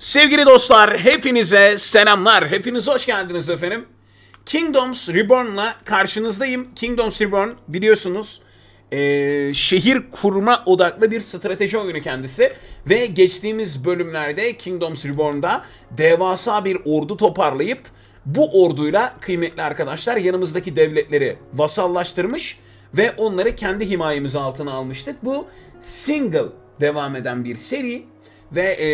Sevgili dostlar, hepinize selamlar. Hepiniz hoş geldiniz efendim. Kingdoms Reborn'la karşınızdayım. Kingdoms Reborn biliyorsunuz eee, şehir kurma odaklı bir strateji oyunu kendisi. Ve geçtiğimiz bölümlerde Kingdoms Reborn'da devasa bir ordu toparlayıp bu orduyla kıymetli arkadaşlar yanımızdaki devletleri vasallaştırmış ve onları kendi himayemiz altına almıştık. Bu single devam eden bir seri. Ve e,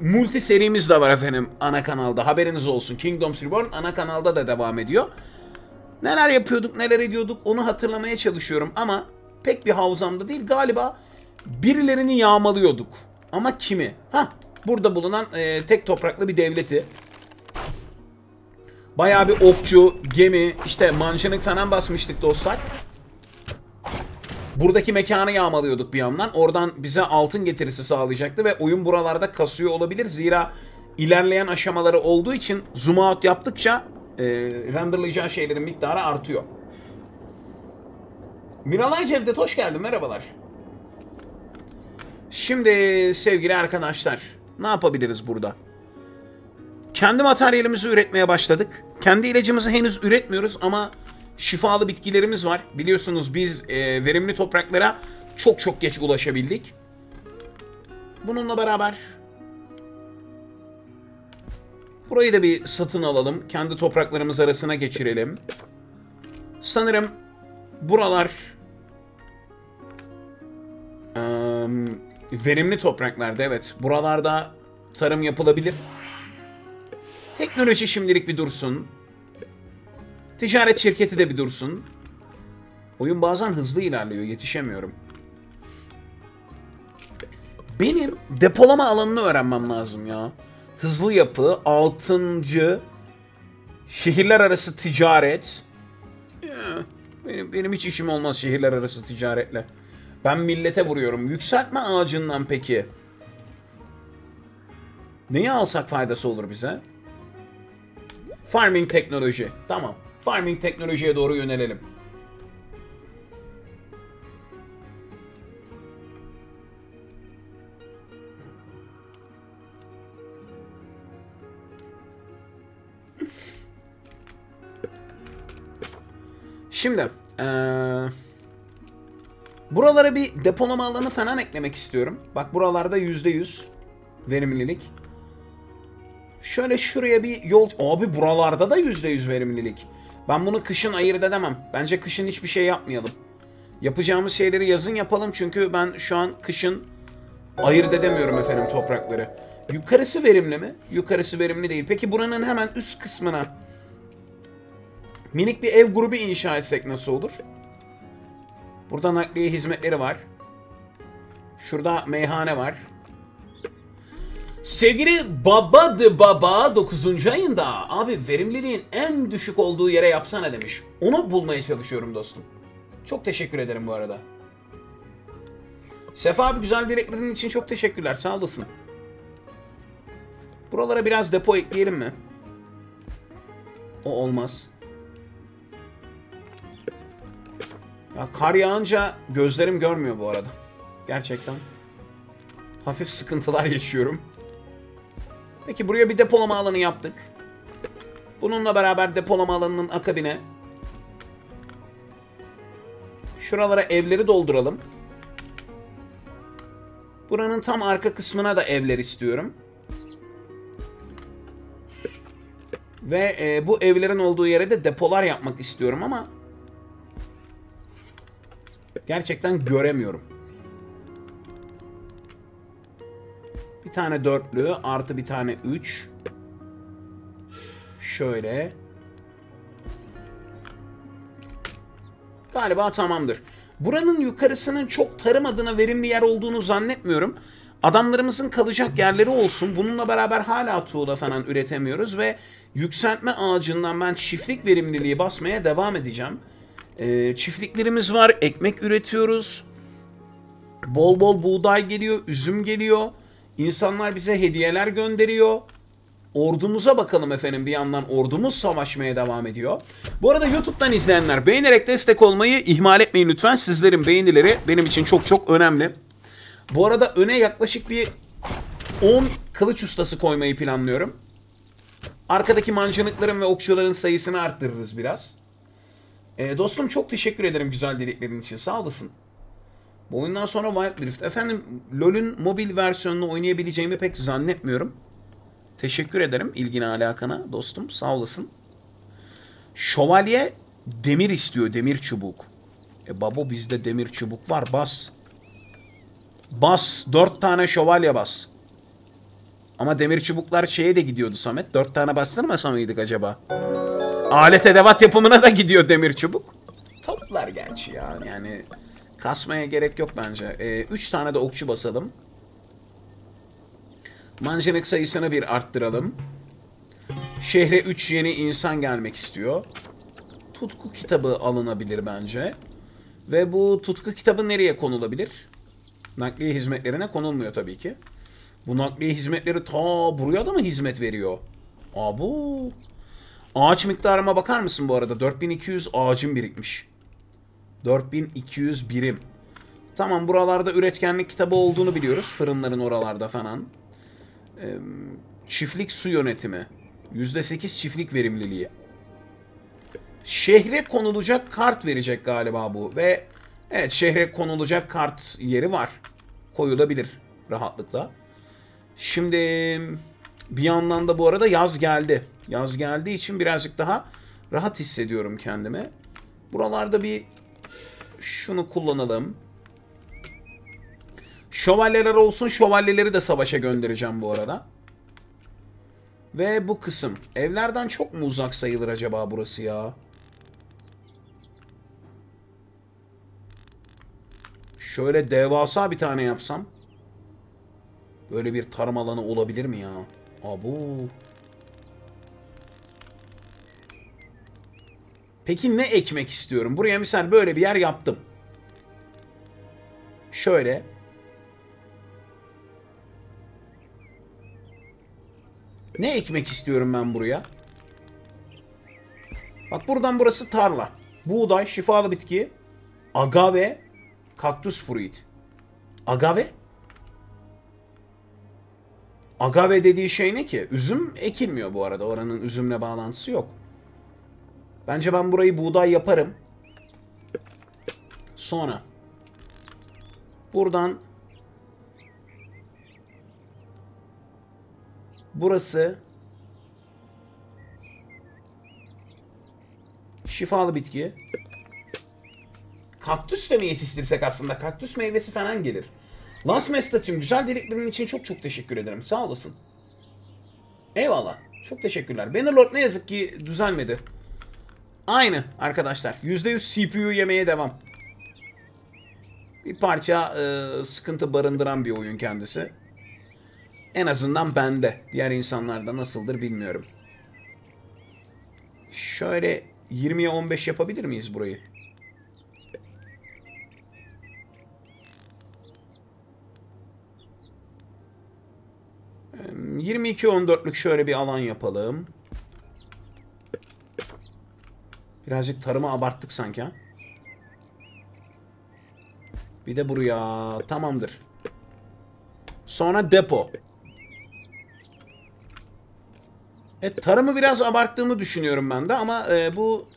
multi serimiz de var efendim ana kanalda. Haberiniz olsun. Kingdoms Reborn ana kanalda da devam ediyor. Neler yapıyorduk, neler ediyorduk onu hatırlamaya çalışıyorum ama pek bir havzamda değil. Galiba birilerini yağmalıyorduk. Ama kimi? Ha, burada bulunan e, tek topraklı bir devleti. Bayağı bir okçu, gemi, işte mancınık falan basmıştık dostlar. Buradaki mekanı yağmalıyorduk bir yandan. Oradan bize altın getirisi sağlayacaktı ve oyun buralarda kasıyor olabilir. Zira ilerleyen aşamaları olduğu için zoom out yaptıkça e, renderlayacağı şeylerin miktarı artıyor. Miralay Cevdet hoş geldin merhabalar. Şimdi sevgili arkadaşlar ne yapabiliriz burada? Kendi materyalimizi üretmeye başladık. Kendi ilacımızı henüz üretmiyoruz ama şifalı bitkilerimiz var. Biliyorsunuz biz e, verimli topraklara çok çok geç ulaşabildik. Bununla beraber burayı da bir satın alalım. Kendi topraklarımız arasına geçirelim. Sanırım buralar eee, verimli topraklarda evet. Buralarda tarım yapılabilir. Teknoloji şimdilik bir dursun. Ticaret şirketi de bir dursun. Oyun bazen hızlı ilerliyor, yetişemiyorum. Benim depolama alanını öğrenmem lazım ya. Hızlı yapı, altıncı, şehirler arası ticaret. Ya, Benim, benim hiç işim olmaz şehirler arası ticaretle. Ben millete vuruyorum. Yükseltme ağacından peki. Neyi alsak faydası olur bize? Farming teknoloji. Tamam. Farming teknolojiye doğru yönelelim. Şimdi eee, buralara bir depolama alanı falan eklemek istiyorum. Bak buralarda %100 verimlilik. Şöyle şuraya bir yol... Abi buralarda da %100 verimlilik. Ben bunu kışın ayırt edemem. Bence kışın hiçbir şey yapmayalım. Yapacağımız şeyleri yazın yapalım çünkü ben şu an kışın ayırt edemiyorum efendim toprakları. Yukarısı verimli mi? Yukarısı verimli değil. Peki buranın hemen üst kısmına minik bir ev grubu inşa etsek nasıl olur? Burada nakliye hizmetleri var. Şurada meyhane var. Sevgili Baba the Baba 9. ayında abi verimliliğin en düşük olduğu yere yapsana demiş. Onu bulmaya çalışıyorum dostum. Çok teşekkür ederim bu arada. Sefa abi güzel dileklerin için çok teşekkürler. Sağ olasın. Buralara biraz depo ekleyelim mi? O olmaz. Ya kar yağınca gözlerim görmüyor bu arada. Gerçekten. Hafif sıkıntılar yaşıyorum. Peki buraya bir depolama alanı yaptık. Bununla beraber depolama alanının akabine şuralara evleri dolduralım. Buranın tam arka kısmına da evler istiyorum. Ve e, bu evlerin olduğu yere de depolar yapmak istiyorum ama gerçekten göremiyorum. Bir tane dörtlü artı bir tane üç. Şöyle. Galiba tamamdır. Buranın yukarısının çok tarım adına verimli yer olduğunu zannetmiyorum. Adamlarımızın kalacak yerleri olsun. Bununla beraber hala tuğla falan üretemiyoruz ve yükseltme ağacından ben çiftlik verimliliği basmaya devam edeceğim. Ee, çiftliklerimiz var, ekmek üretiyoruz. Bol bol buğday geliyor, üzüm geliyor. İnsanlar bize hediyeler gönderiyor. Ordumuza bakalım efendim bir yandan ordumuz savaşmaya devam ediyor. Bu arada YouTube'dan izleyenler beğenerek destek olmayı ihmal etmeyin lütfen. Sizlerin beğenileri benim için çok çok önemli. Bu arada öne yaklaşık bir 10 kılıç ustası koymayı planlıyorum. Arkadaki mancınıkların ve okçuların sayısını arttırırız biraz. E, dostum çok teşekkür ederim güzel dileklerin için. Sağ olasın. Bu oyundan sonra Wild Rift. Efendim LoL'ün mobil versiyonunu oynayabileceğimi pek zannetmiyorum. Teşekkür ederim ilgine alakana dostum. Sağ olasın. Şövalye demir istiyor. Demir çubuk. E babo bizde demir çubuk var. Bas. Bas. Dört tane şövalye bas. Ama demir çubuklar şeye de gidiyordu Samet. Dört tane bastırmasa mıydık acaba? Alet edevat yapımına da gidiyor demir çubuk. Toplar gerçi ya. Yani kasmaya gerek yok bence. Ee, üç tane de okçu basalım. Mancınık sayısını bir arttıralım. Şehre 3 yeni insan gelmek istiyor. Tutku kitabı alınabilir bence. Ve bu tutku kitabı nereye konulabilir? Nakliye hizmetlerine konulmuyor tabii ki. Bu nakliye hizmetleri ta buraya da mı hizmet veriyor? Abu. Ağaç miktarıma bakar mısın bu arada? 4200 ağacım birikmiş. 4200 birim. Tamam buralarda üretkenlik kitabı olduğunu biliyoruz. Fırınların oralarda falan. Ee, çiftlik su yönetimi. %8 çiftlik verimliliği. Şehre konulacak kart verecek galiba bu. Ve evet şehre konulacak kart yeri var. Koyulabilir rahatlıkla. Şimdi bir yandan da bu arada yaz geldi. Yaz geldiği için birazcık daha rahat hissediyorum kendimi. Buralarda bir şunu kullanalım. Şövalyeler olsun. Şövalyeleri de savaşa göndereceğim bu arada. Ve bu kısım. Evlerden çok mu uzak sayılır acaba burası ya? Şöyle devasa bir tane yapsam. Böyle bir tarım alanı olabilir mi ya? Abu. Peki ne ekmek istiyorum? Buraya misal böyle bir yer yaptım. Şöyle. Ne ekmek istiyorum ben buraya? Bak buradan burası tarla. Buğday, şifalı bitki, agave, kaktüs fruit. Agave? Agave dediği şey ne ki? Üzüm ekilmiyor bu arada. Oranın üzümle bağlantısı yok. Bence ben burayı buğday yaparım. Sonra buradan burası şifalı bitki. Kaktüs de mi yetiştirsek aslında? Kaktüs meyvesi falan gelir. Last Mestaç'ım güzel dileklerin için çok çok teşekkür ederim. Sağ olasın. Eyvallah. Çok teşekkürler. Bannerlord ne yazık ki düzelmedi. Aynı arkadaşlar. %100 CPU yemeye devam. Bir parça e, sıkıntı barındıran bir oyun kendisi. En azından bende. Diğer insanlarda nasıldır bilmiyorum. Şöyle 20'ye 15 yapabilir miyiz burayı? 22-14'lük şöyle bir alan yapalım. Birazcık tarımı abarttık sanki ha. Bir de buraya. Tamamdır. Sonra depo. Evet tarımı biraz abarttığımı düşünüyorum ben de ama e, bu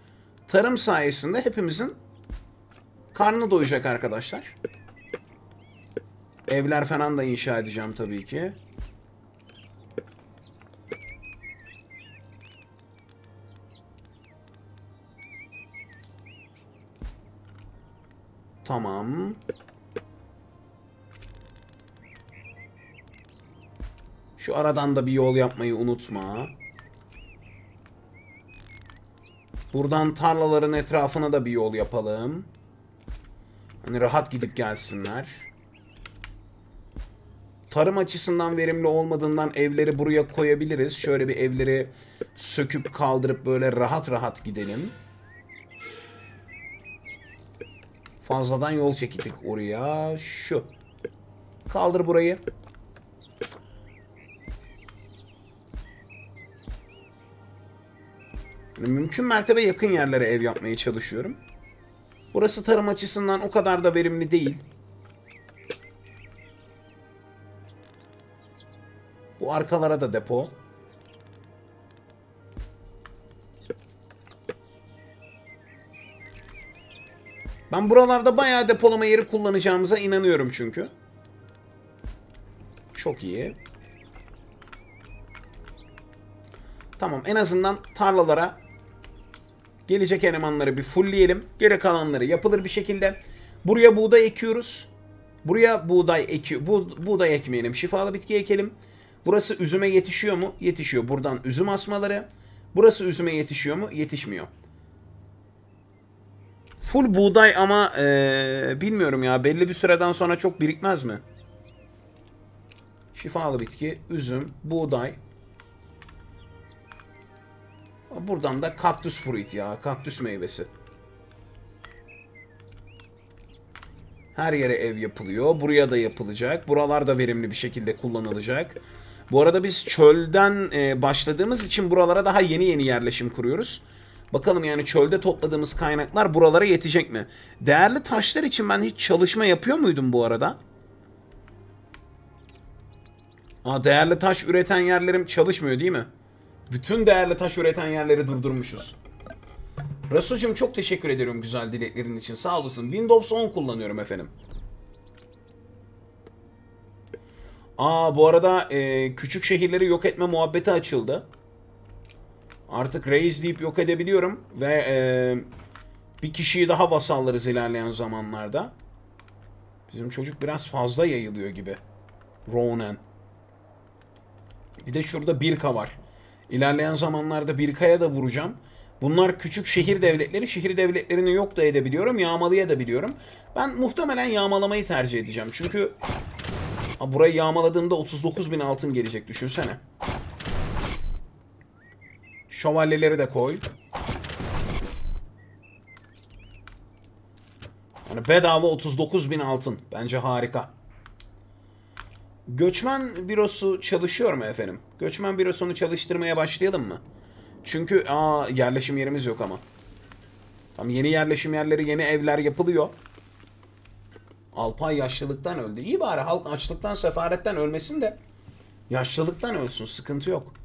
tarım sayesinde hepimizin karnı doyacak arkadaşlar. Evler falan da inşa edeceğim tabii ki. Tamam. Şu aradan da bir yol yapmayı unutma. Buradan tarlaların etrafına da bir yol yapalım. Hani rahat gidip gelsinler. Tarım açısından verimli olmadığından evleri buraya koyabiliriz. Şöyle bir evleri söküp kaldırıp böyle rahat rahat gidelim. Fazladan yol çektik oraya. Şu. Kaldır burayı. Mümkün mertebe yakın yerlere ev yapmaya çalışıyorum. Burası tarım açısından o kadar da verimli değil. Bu arkalara da depo. Ben buralarda bayağı depolama yeri kullanacağımıza inanıyorum çünkü. Çok iyi. Tamam en azından tarlalara gelecek elemanları bir fullleyelim. Geri kalanları yapılır bir şekilde. Buraya buğday ekiyoruz. Buraya buğday eki bu, buğday ekmeyelim. Şifalı bitki ekelim. Burası üzüme yetişiyor mu? Yetişiyor. Buradan üzüm asmaları. Burası üzüme yetişiyor mu? Yetişmiyor. Full buğday ama ee, bilmiyorum ya belli bir süreden sonra çok birikmez mi? Şifalı bitki, üzüm, buğday. Buradan da kaktüs fruit ya. Kaktüs meyvesi. Her yere ev yapılıyor. Buraya da yapılacak. Buralar da verimli bir şekilde kullanılacak. Bu arada biz çölden e, başladığımız için buralara daha yeni yeni yerleşim kuruyoruz. Bakalım yani çölde topladığımız kaynaklar buralara yetecek mi? Değerli taşlar için ben hiç çalışma yapıyor muydum bu arada? Aa, değerli taş üreten yerlerim çalışmıyor değil mi? Bütün değerli taş üreten yerleri durdurmuşuz. Rasucum çok teşekkür ediyorum güzel dileklerin için. Sağ olasın. Windows 10 kullanıyorum efendim. Aa bu arada e, küçük şehirleri yok etme muhabbeti açıldı. Artık reis deyip yok edebiliyorum. Ve e, bir kişiyi daha vasallarız ilerleyen zamanlarda. Bizim çocuk biraz fazla yayılıyor gibi. Ronan. Bir de şurada Birka var. İlerleyen zamanlarda Birka'ya da vuracağım. Bunlar küçük şehir devletleri. Şehir devletlerini yok da edebiliyorum. Yağmalayabiliyorum. Ben muhtemelen yağmalamayı tercih edeceğim. Çünkü burayı yağmaladığımda 39 bin altın gelecek. Düşünsene. Şövalyeleri de koy. Yani bedava 39 bin altın. Bence harika. Göçmen bürosu çalışıyor mu efendim? Göçmen bürosunu çalıştırmaya başlayalım mı? Çünkü aa yerleşim yerimiz yok ama. Tam yeni yerleşim yerleri, yeni evler yapılıyor. Alpay yaşlılıktan öldü. İyi bari halk açlıktan, sefaretten ölmesin de yaşlılıktan ölsün. Sıkıntı yok.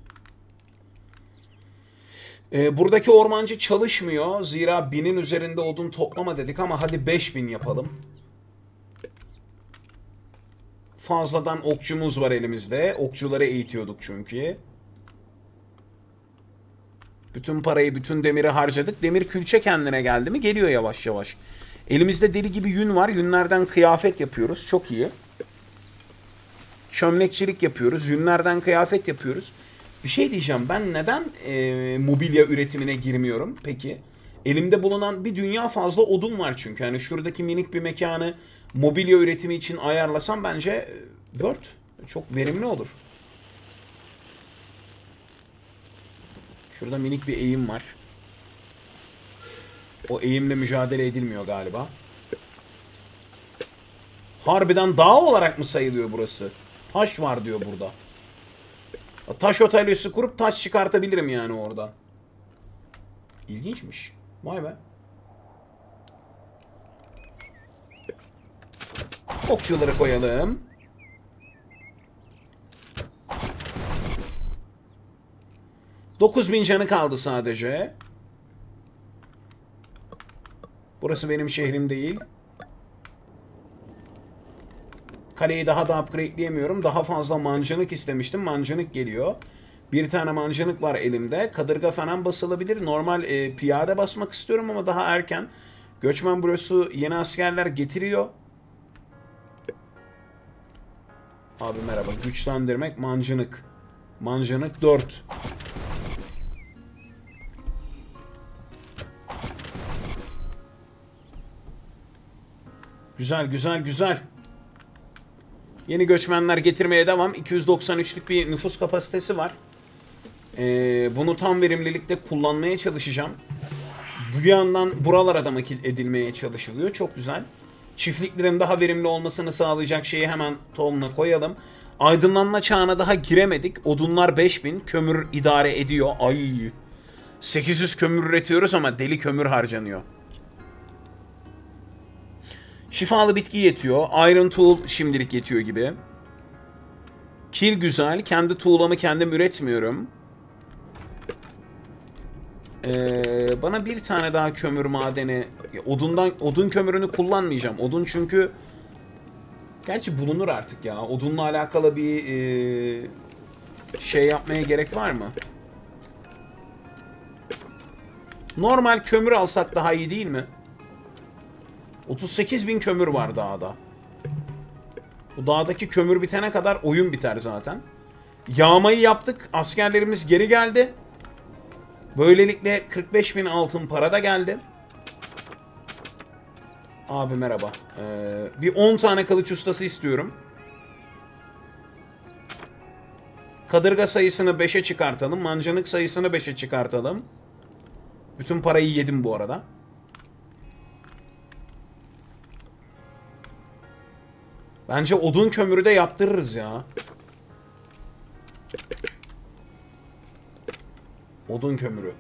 Ee, buradaki ormancı çalışmıyor. Zira binin üzerinde odun toplama dedik ama hadi 5000 yapalım. Fazladan okçumuz var elimizde. Okçuları eğitiyorduk çünkü. Bütün parayı, bütün demiri harcadık. Demir külçe kendine geldi mi? Geliyor yavaş yavaş. Elimizde deli gibi yün var. Yünlerden kıyafet yapıyoruz. Çok iyi. Çömlekçilik yapıyoruz. Yünlerden kıyafet yapıyoruz. Bir şey diyeceğim. Ben neden e, mobilya üretimine girmiyorum peki? Elimde bulunan bir dünya fazla odun var çünkü. Yani şuradaki minik bir mekanı mobilya üretimi için ayarlasam bence Word çok verimli olur. Şurada minik bir eğim var. O eğimle mücadele edilmiyor galiba. Harbiden dağ olarak mı sayılıyor burası? Taş var diyor burada. Taş atölyesi kurup taş çıkartabilirim yani oradan. İlginçmiş. Vay be. Okçuları koyalım. Dokuz bin canı kaldı sadece. Burası benim şehrim değil. Kaleyi daha da upgradeleyemiyorum. Daha fazla mancınık istemiştim. Mancınık geliyor. Bir tane mancınık var elimde. Kadırga falan basılabilir. Normal e, piyade basmak istiyorum ama daha erken. Göçmen bürosu yeni askerler getiriyor. Abi merhaba. Güçlendirmek mancınık. Mancınık 4. Güzel güzel güzel. Yeni göçmenler getirmeye devam. 293'lük bir nüfus kapasitesi var. Ee, bunu tam verimlilikte kullanmaya çalışacağım. Bu yandan buralara da edilmeye çalışılıyor. Çok güzel. Çiftliklerin daha verimli olmasını sağlayacak şeyi hemen tohumuna koyalım. Aydınlanma çağına daha giremedik. Odunlar 5000. Kömür idare ediyor. Ay. 800 kömür üretiyoruz ama deli kömür harcanıyor. Şifalı bitki yetiyor. Iron Tool şimdilik yetiyor gibi. Kil güzel. Kendi tuğlamı kendim üretmiyorum. Ee, bana bir tane daha kömür madeni... Odundan odun kömürünü kullanmayacağım. Odun çünkü... Gerçi bulunur artık ya. Odunla alakalı bir e, şey yapmaya gerek var mı? Normal kömür alsak daha iyi değil mi? 38 bin kömür var dağda. Bu dağdaki kömür bitene kadar oyun biter zaten. Yağmayı yaptık. Askerlerimiz geri geldi. Böylelikle 45 bin altın para da geldi. Abi merhaba. Ee, bir 10 tane kılıç ustası istiyorum. Kadırga sayısını 5'e çıkartalım. Mancınık sayısını 5'e çıkartalım. Bütün parayı yedim bu arada. Bence odun kömürü de yaptırırız ya. Odun kömürü.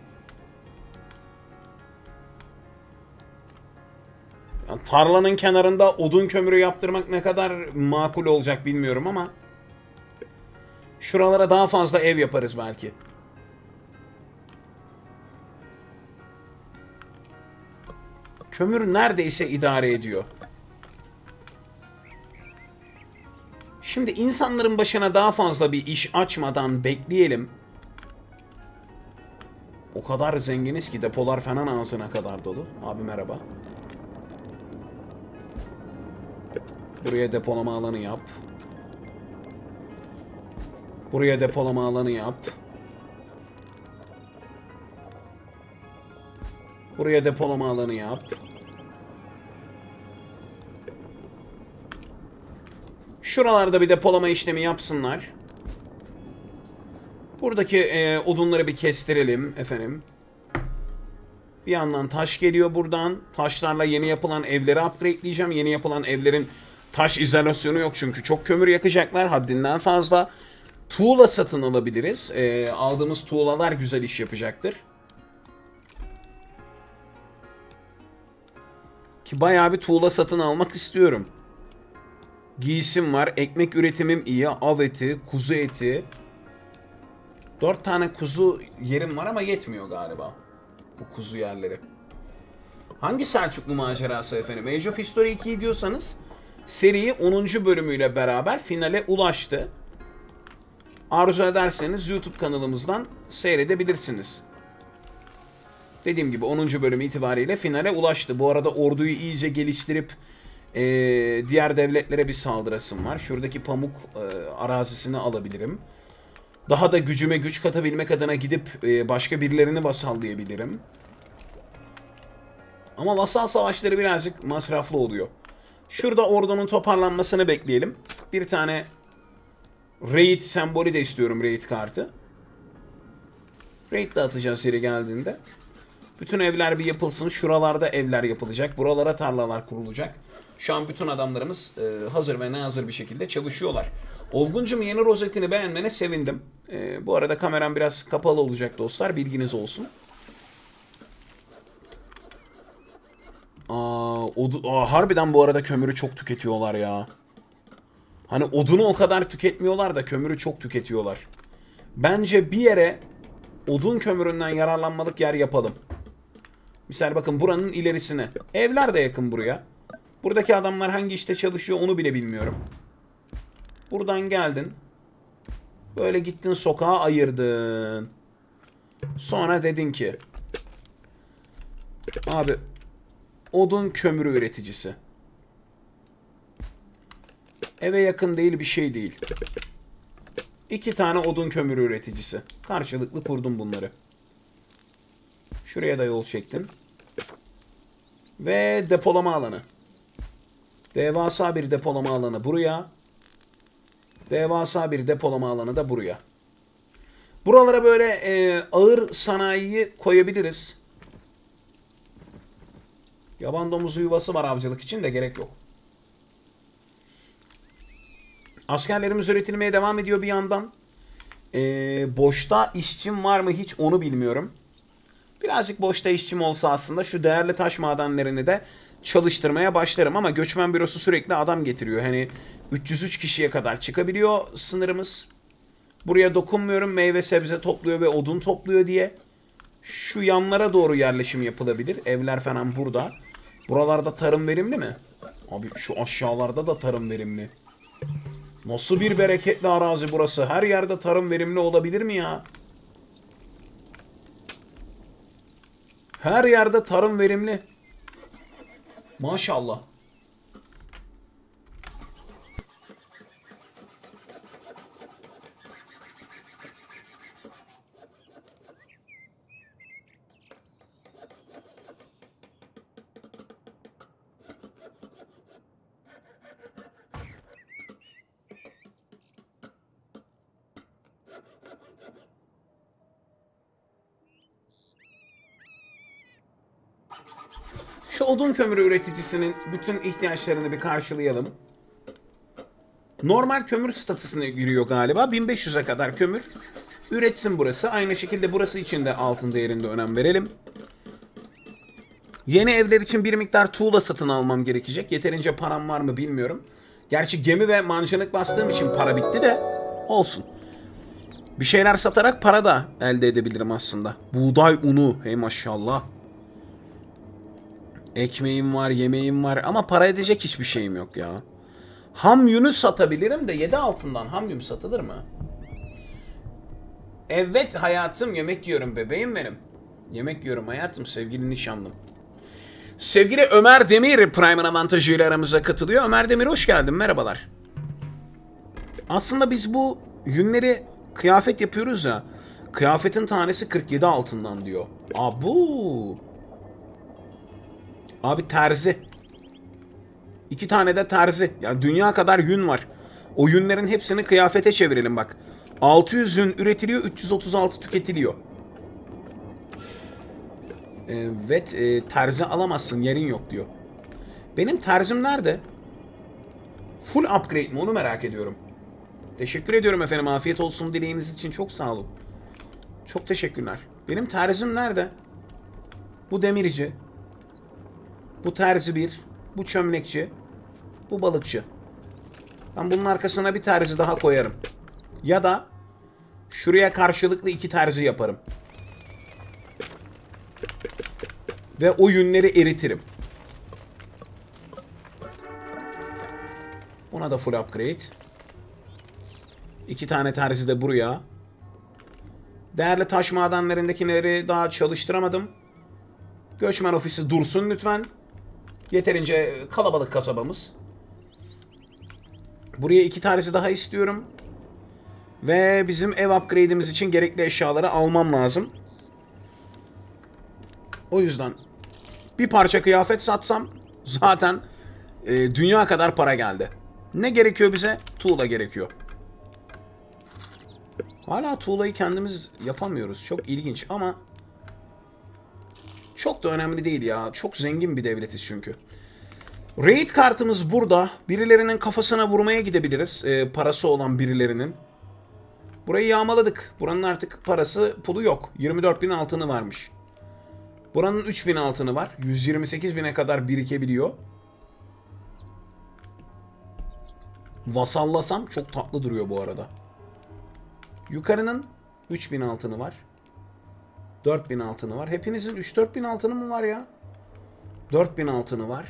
Yani tarlanın kenarında odun kömürü yaptırmak ne kadar makul olacak bilmiyorum ama şuralara daha fazla ev yaparız belki. Kömür neredeyse idare ediyor. Şimdi insanların başına daha fazla bir iş açmadan bekleyelim. O kadar zenginiz ki depolar falan ağzına kadar dolu. Abi merhaba. Buraya depolama alanı yap. Buraya depolama alanı yap. Buraya depolama alanı yap. Şuralarda bir depolama işlemi yapsınlar. Buradaki e, odunları bir kestirelim efendim. Bir yandan taş geliyor buradan. Taşlarla yeni yapılan evleri upgradeleyeceğim. Yeni yapılan evlerin taş izolasyonu yok çünkü çok kömür yakacaklar haddinden fazla. Tuğla satın alabiliriz. E, aldığımız tuğlalar güzel iş yapacaktır. Ki bayağı bir tuğla satın almak istiyorum. Giysim var. Ekmek üretimim iyi. Av eti, kuzu eti. Dört tane kuzu yerim var ama yetmiyor galiba. Bu kuzu yerleri. Hangi Selçuklu macerası efendim? Age of History 2'yi diyorsanız seri 10. bölümüyle beraber finale ulaştı. Arzu ederseniz YouTube kanalımızdan seyredebilirsiniz. Dediğim gibi 10. bölüm itibariyle finale ulaştı. Bu arada orduyu iyice geliştirip e, diğer devletlere bir saldırısım var. Şuradaki pamuk e, arazisini alabilirim. Daha da gücüme güç katabilmek adına gidip e, başka birilerini vasallayabilirim. Ama vasal savaşları birazcık masraflı oluyor. Şurada ordunun toparlanmasını bekleyelim. Bir tane raid sembolü de istiyorum raid kartı. Raid de atacağız yeri geldiğinde. Bütün evler bir yapılsın. Şuralarda evler yapılacak. Buralara tarlalar kurulacak. Şu an bütün adamlarımız e, hazır ve ne hazır bir şekilde çalışıyorlar. Olguncum yeni rozetini beğenmene sevindim. E, bu arada kameram biraz kapalı olacak dostlar. Bilginiz olsun. Aa, odu, aa, harbiden bu arada kömürü çok tüketiyorlar ya. Hani odunu o kadar tüketmiyorlar da kömürü çok tüketiyorlar. Bence bir yere odun kömüründen yararlanmalık yer yapalım. Misal bakın buranın ilerisine. Evler de yakın buraya. Buradaki adamlar hangi işte çalışıyor onu bile bilmiyorum. Buradan geldin. Böyle gittin sokağa ayırdın. Sonra dedin ki. Abi odun kömürü üreticisi. Eve yakın değil bir şey değil. İki tane odun kömürü üreticisi. Karşılıklı kurdum bunları. Şuraya da yol çektin. Ve depolama alanı. Devasa bir depolama alanı buraya. Devasa bir depolama alanı da buraya. Buralara böyle e, ağır sanayiyi koyabiliriz. Yaban domuzu yuvası var avcılık için de gerek yok. Askerlerimiz üretilmeye devam ediyor bir yandan. E, boşta işçim var mı hiç onu bilmiyorum. Birazcık boşta işçim olsa aslında şu değerli taş madenlerini de çalıştırmaya başlarım ama göçmen bürosu sürekli adam getiriyor. Hani 303 kişiye kadar çıkabiliyor sınırımız. Buraya dokunmuyorum meyve sebze topluyor ve odun topluyor diye. Şu yanlara doğru yerleşim yapılabilir. Evler falan burada. Buralarda tarım verimli mi? Abi şu aşağılarda da tarım verimli. Nasıl bir bereketli arazi burası? Her yerde tarım verimli olabilir mi ya? Her yerde tarım verimli. Maşallah. Şu odun kömürü üreticisinin bütün ihtiyaçlarını bir karşılayalım. Normal kömür statüsüne giriyor galiba. 1500'e kadar kömür üretsin burası. Aynı şekilde burası için de altın değerinde önem verelim. Yeni evler için bir miktar tuğla satın almam gerekecek. Yeterince param var mı bilmiyorum. Gerçi gemi ve mancınık bastığım için para bitti de olsun. Bir şeyler satarak para da elde edebilirim aslında. Buğday unu hey maşallah. Ekmeğim var, yemeğim var ama para edecek hiçbir şeyim yok ya. Ham yünü satabilirim de 7 altından ham yün satılır mı? Evet hayatım yemek yiyorum bebeğim benim. Yemek yiyorum hayatım sevgili nişanlım. Sevgili Ömer Demir Prime'ın avantajıyla aramıza katılıyor. Ömer Demir hoş geldin merhabalar. Aslında biz bu yünleri kıyafet yapıyoruz ya. Kıyafetin tanesi 47 altından diyor. Abu. Abi terzi. İki tane de terzi. Ya dünya kadar yün var. O yünlerin hepsini kıyafete çevirelim bak. 600 yün üretiliyor, 336 tüketiliyor. Evet, e, terzi alamazsın, yerin yok diyor. Benim terzim nerede? Full upgrade mi? Onu merak ediyorum. Teşekkür ediyorum efendim. Afiyet olsun dileğiniz için çok sağ olun. Çok teşekkürler. Benim terzim nerede? Bu demirci. Bu terzi bir. Bu çömlekçi. Bu balıkçı. Ben bunun arkasına bir terzi daha koyarım. Ya da şuraya karşılıklı iki terzi yaparım. Ve o yünleri eritirim. Buna da full upgrade. İki tane terzi de buraya. Değerli taş madenlerindekileri daha çalıştıramadım. Göçmen ofisi dursun lütfen. Yeterince kalabalık kasabamız. Buraya iki tanesi daha istiyorum. Ve bizim ev upgrade'imiz için gerekli eşyaları almam lazım. O yüzden bir parça kıyafet satsam zaten e, dünya kadar para geldi. Ne gerekiyor bize? Tuğla gerekiyor. Hala tuğlayı kendimiz yapamıyoruz. Çok ilginç ama çok da önemli değil ya. Çok zengin bir devletiz çünkü. Raid kartımız burada. Birilerinin kafasına vurmaya gidebiliriz. E, parası olan birilerinin. Burayı yağmaladık. Buranın artık parası pulu yok. 24 bin altını varmış. Buranın 3 bin altını var. 128 bine kadar birikebiliyor. Vasallasam çok tatlı duruyor bu arada. Yukarının 3000 altını var. 4000 altını var. Hepinizin 3-4 bin altını mı var ya? 4000 altını var.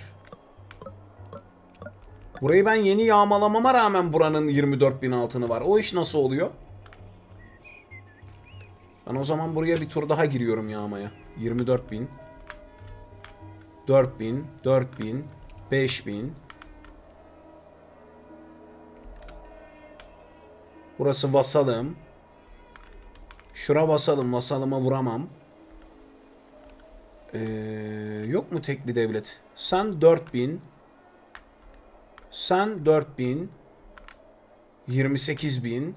Burayı ben yeni yağmalamama rağmen buranın 24 bin altını var. O iş nasıl oluyor? Ben o zaman buraya bir tur daha giriyorum yağmaya. 24 bin. 4 bin. 4 bin. 5 bin. Burası vasalım. Şura vasalım. Vasalıma vuramam. Ee, yok mu tek bir devlet? Sen 4000. Sen 4000. 28000.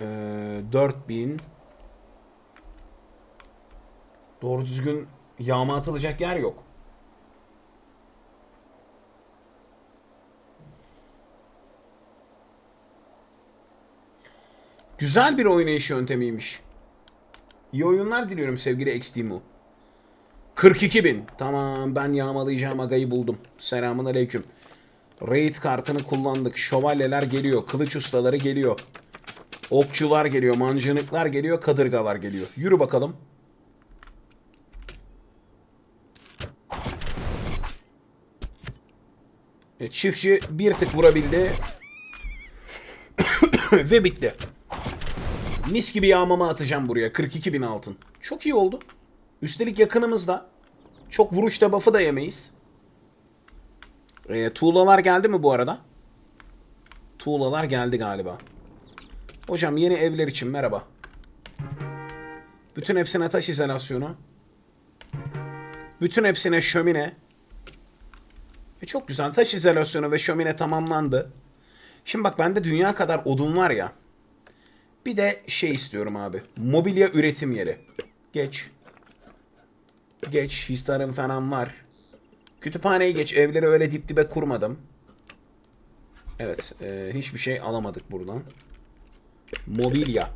Ee, 4000. Doğru düzgün yağma atılacak yer yok. Güzel bir oynayış yöntemiymiş. İyi oyunlar diliyorum sevgili XDMU. 42 bin. Tamam ben yağmalayacağım agayı buldum. Selamun aleyküm. Raid kartını kullandık. Şövalyeler geliyor. Kılıç ustaları geliyor. Okçular geliyor. Mancınıklar geliyor. Kadırgalar geliyor. Yürü bakalım. E, çiftçi bir tık vurabildi. Ve bitti. Mis gibi yağmama atacağım buraya. 42 bin altın. Çok iyi oldu. Üstelik yakınımızda. Çok vuruşta buff'ı da yemeyiz. E, tuğlalar geldi mi bu arada? Tuğlalar geldi galiba. Hocam yeni evler için merhaba. Bütün hepsine taş izolasyonu. Bütün hepsine şömine. E çok güzel. Taş izolasyonu ve şömine tamamlandı. Şimdi bak bende dünya kadar odun var ya. Bir de şey istiyorum abi. Mobilya üretim yeri. Geç. Geç. Hisarım falan var. Kütüphaneyi geç. Evleri öyle dip dibe kurmadım. Evet. E, hiçbir şey alamadık buradan. Mobilya.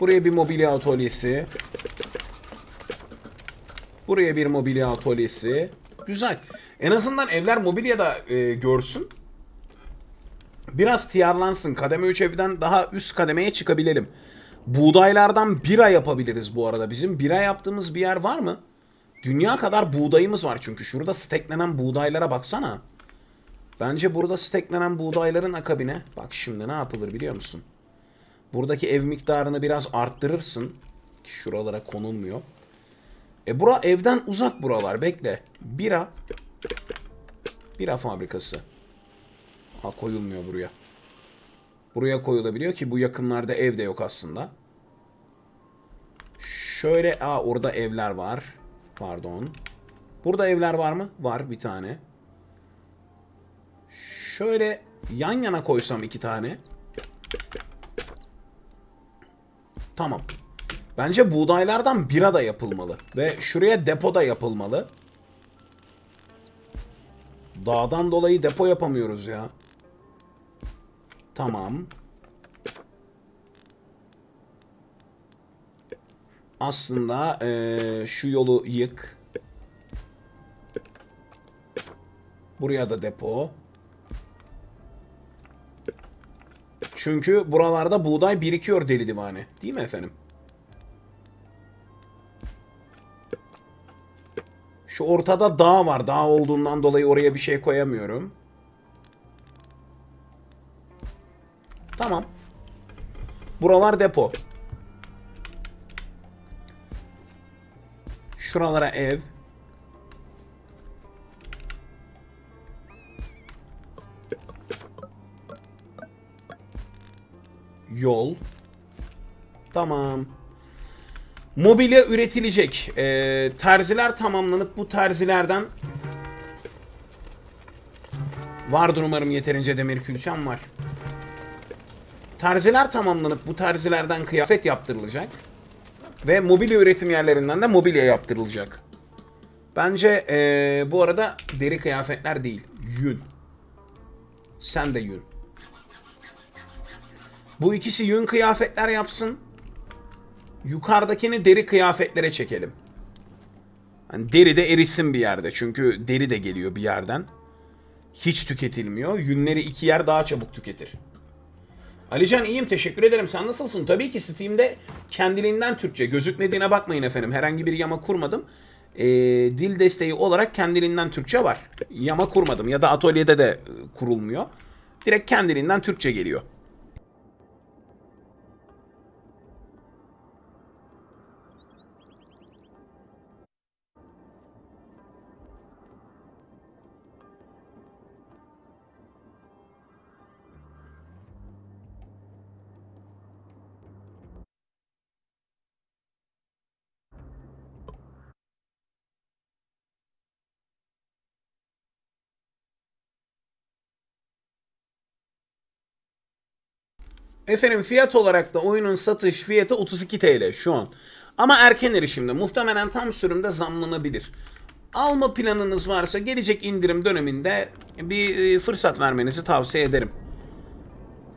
Buraya bir mobilya atölyesi. Buraya bir mobilya atölyesi. Güzel. En azından evler mobilyada e, görsün. Biraz tiyarlansın. Kademe 3 evden daha üst kademeye çıkabilelim. Buğdaylardan bira yapabiliriz bu arada. Bizim bira yaptığımız bir yer var mı? Dünya kadar buğdayımız var çünkü. Şurada steklenen buğdaylara baksana. Bence burada steklenen buğdayların akabine... Bak şimdi ne yapılır biliyor musun? Buradaki ev miktarını biraz arttırırsın. Şuralara konulmuyor. E bura evden uzak buralar. Bekle. Bira. Bira fabrikası. Ha koyulmuyor buraya. Buraya koyulabiliyor ki bu yakınlarda ev de yok aslında. Şöyle, aa orada evler var. Pardon. Burada evler var mı? Var bir tane. Şöyle yan yana koysam iki tane. Tamam. Bence buğdaylardan bira da yapılmalı. Ve şuraya depo da yapılmalı. Dağdan dolayı depo yapamıyoruz ya. Tamam. Aslında ee, şu yolu yık. Buraya da depo. Çünkü buralarda buğday birikiyor deli divane. Değil mi efendim? Şu ortada dağ var. Dağ olduğundan dolayı oraya bir şey koyamıyorum. Tamam. Buralar depo. Şuralara ev. Yol. Tamam. Mobilya üretilecek. Ee, terziler tamamlanıp bu terzilerden vardır umarım yeterince demir külçem var. Terziler tamamlanıp bu terzilerden kıyafet yaptırılacak. Ve mobilya üretim yerlerinden de mobilya yaptırılacak. Bence ee, bu arada deri kıyafetler değil. Yün. Sen de yün. Bu ikisi yün kıyafetler yapsın. Yukarıdakini deri kıyafetlere çekelim. Yani deri de erisin bir yerde. Çünkü deri de geliyor bir yerden. Hiç tüketilmiyor. Yünleri iki yer daha çabuk tüketir. Alican iyiyim teşekkür ederim. Sen nasılsın? Tabii ki Steam'de kendiliğinden Türkçe. Gözükmediğine bakmayın efendim. Herhangi bir yama kurmadım. Ee, dil desteği olarak kendiliğinden Türkçe var. Yama kurmadım ya da atölyede de kurulmuyor. Direkt kendiliğinden Türkçe geliyor. Efendim fiyat olarak da oyunun satış fiyatı 32 TL şu an. Ama erken erişimde muhtemelen tam sürümde zamlanabilir. Alma planınız varsa gelecek indirim döneminde bir e, fırsat vermenizi tavsiye ederim.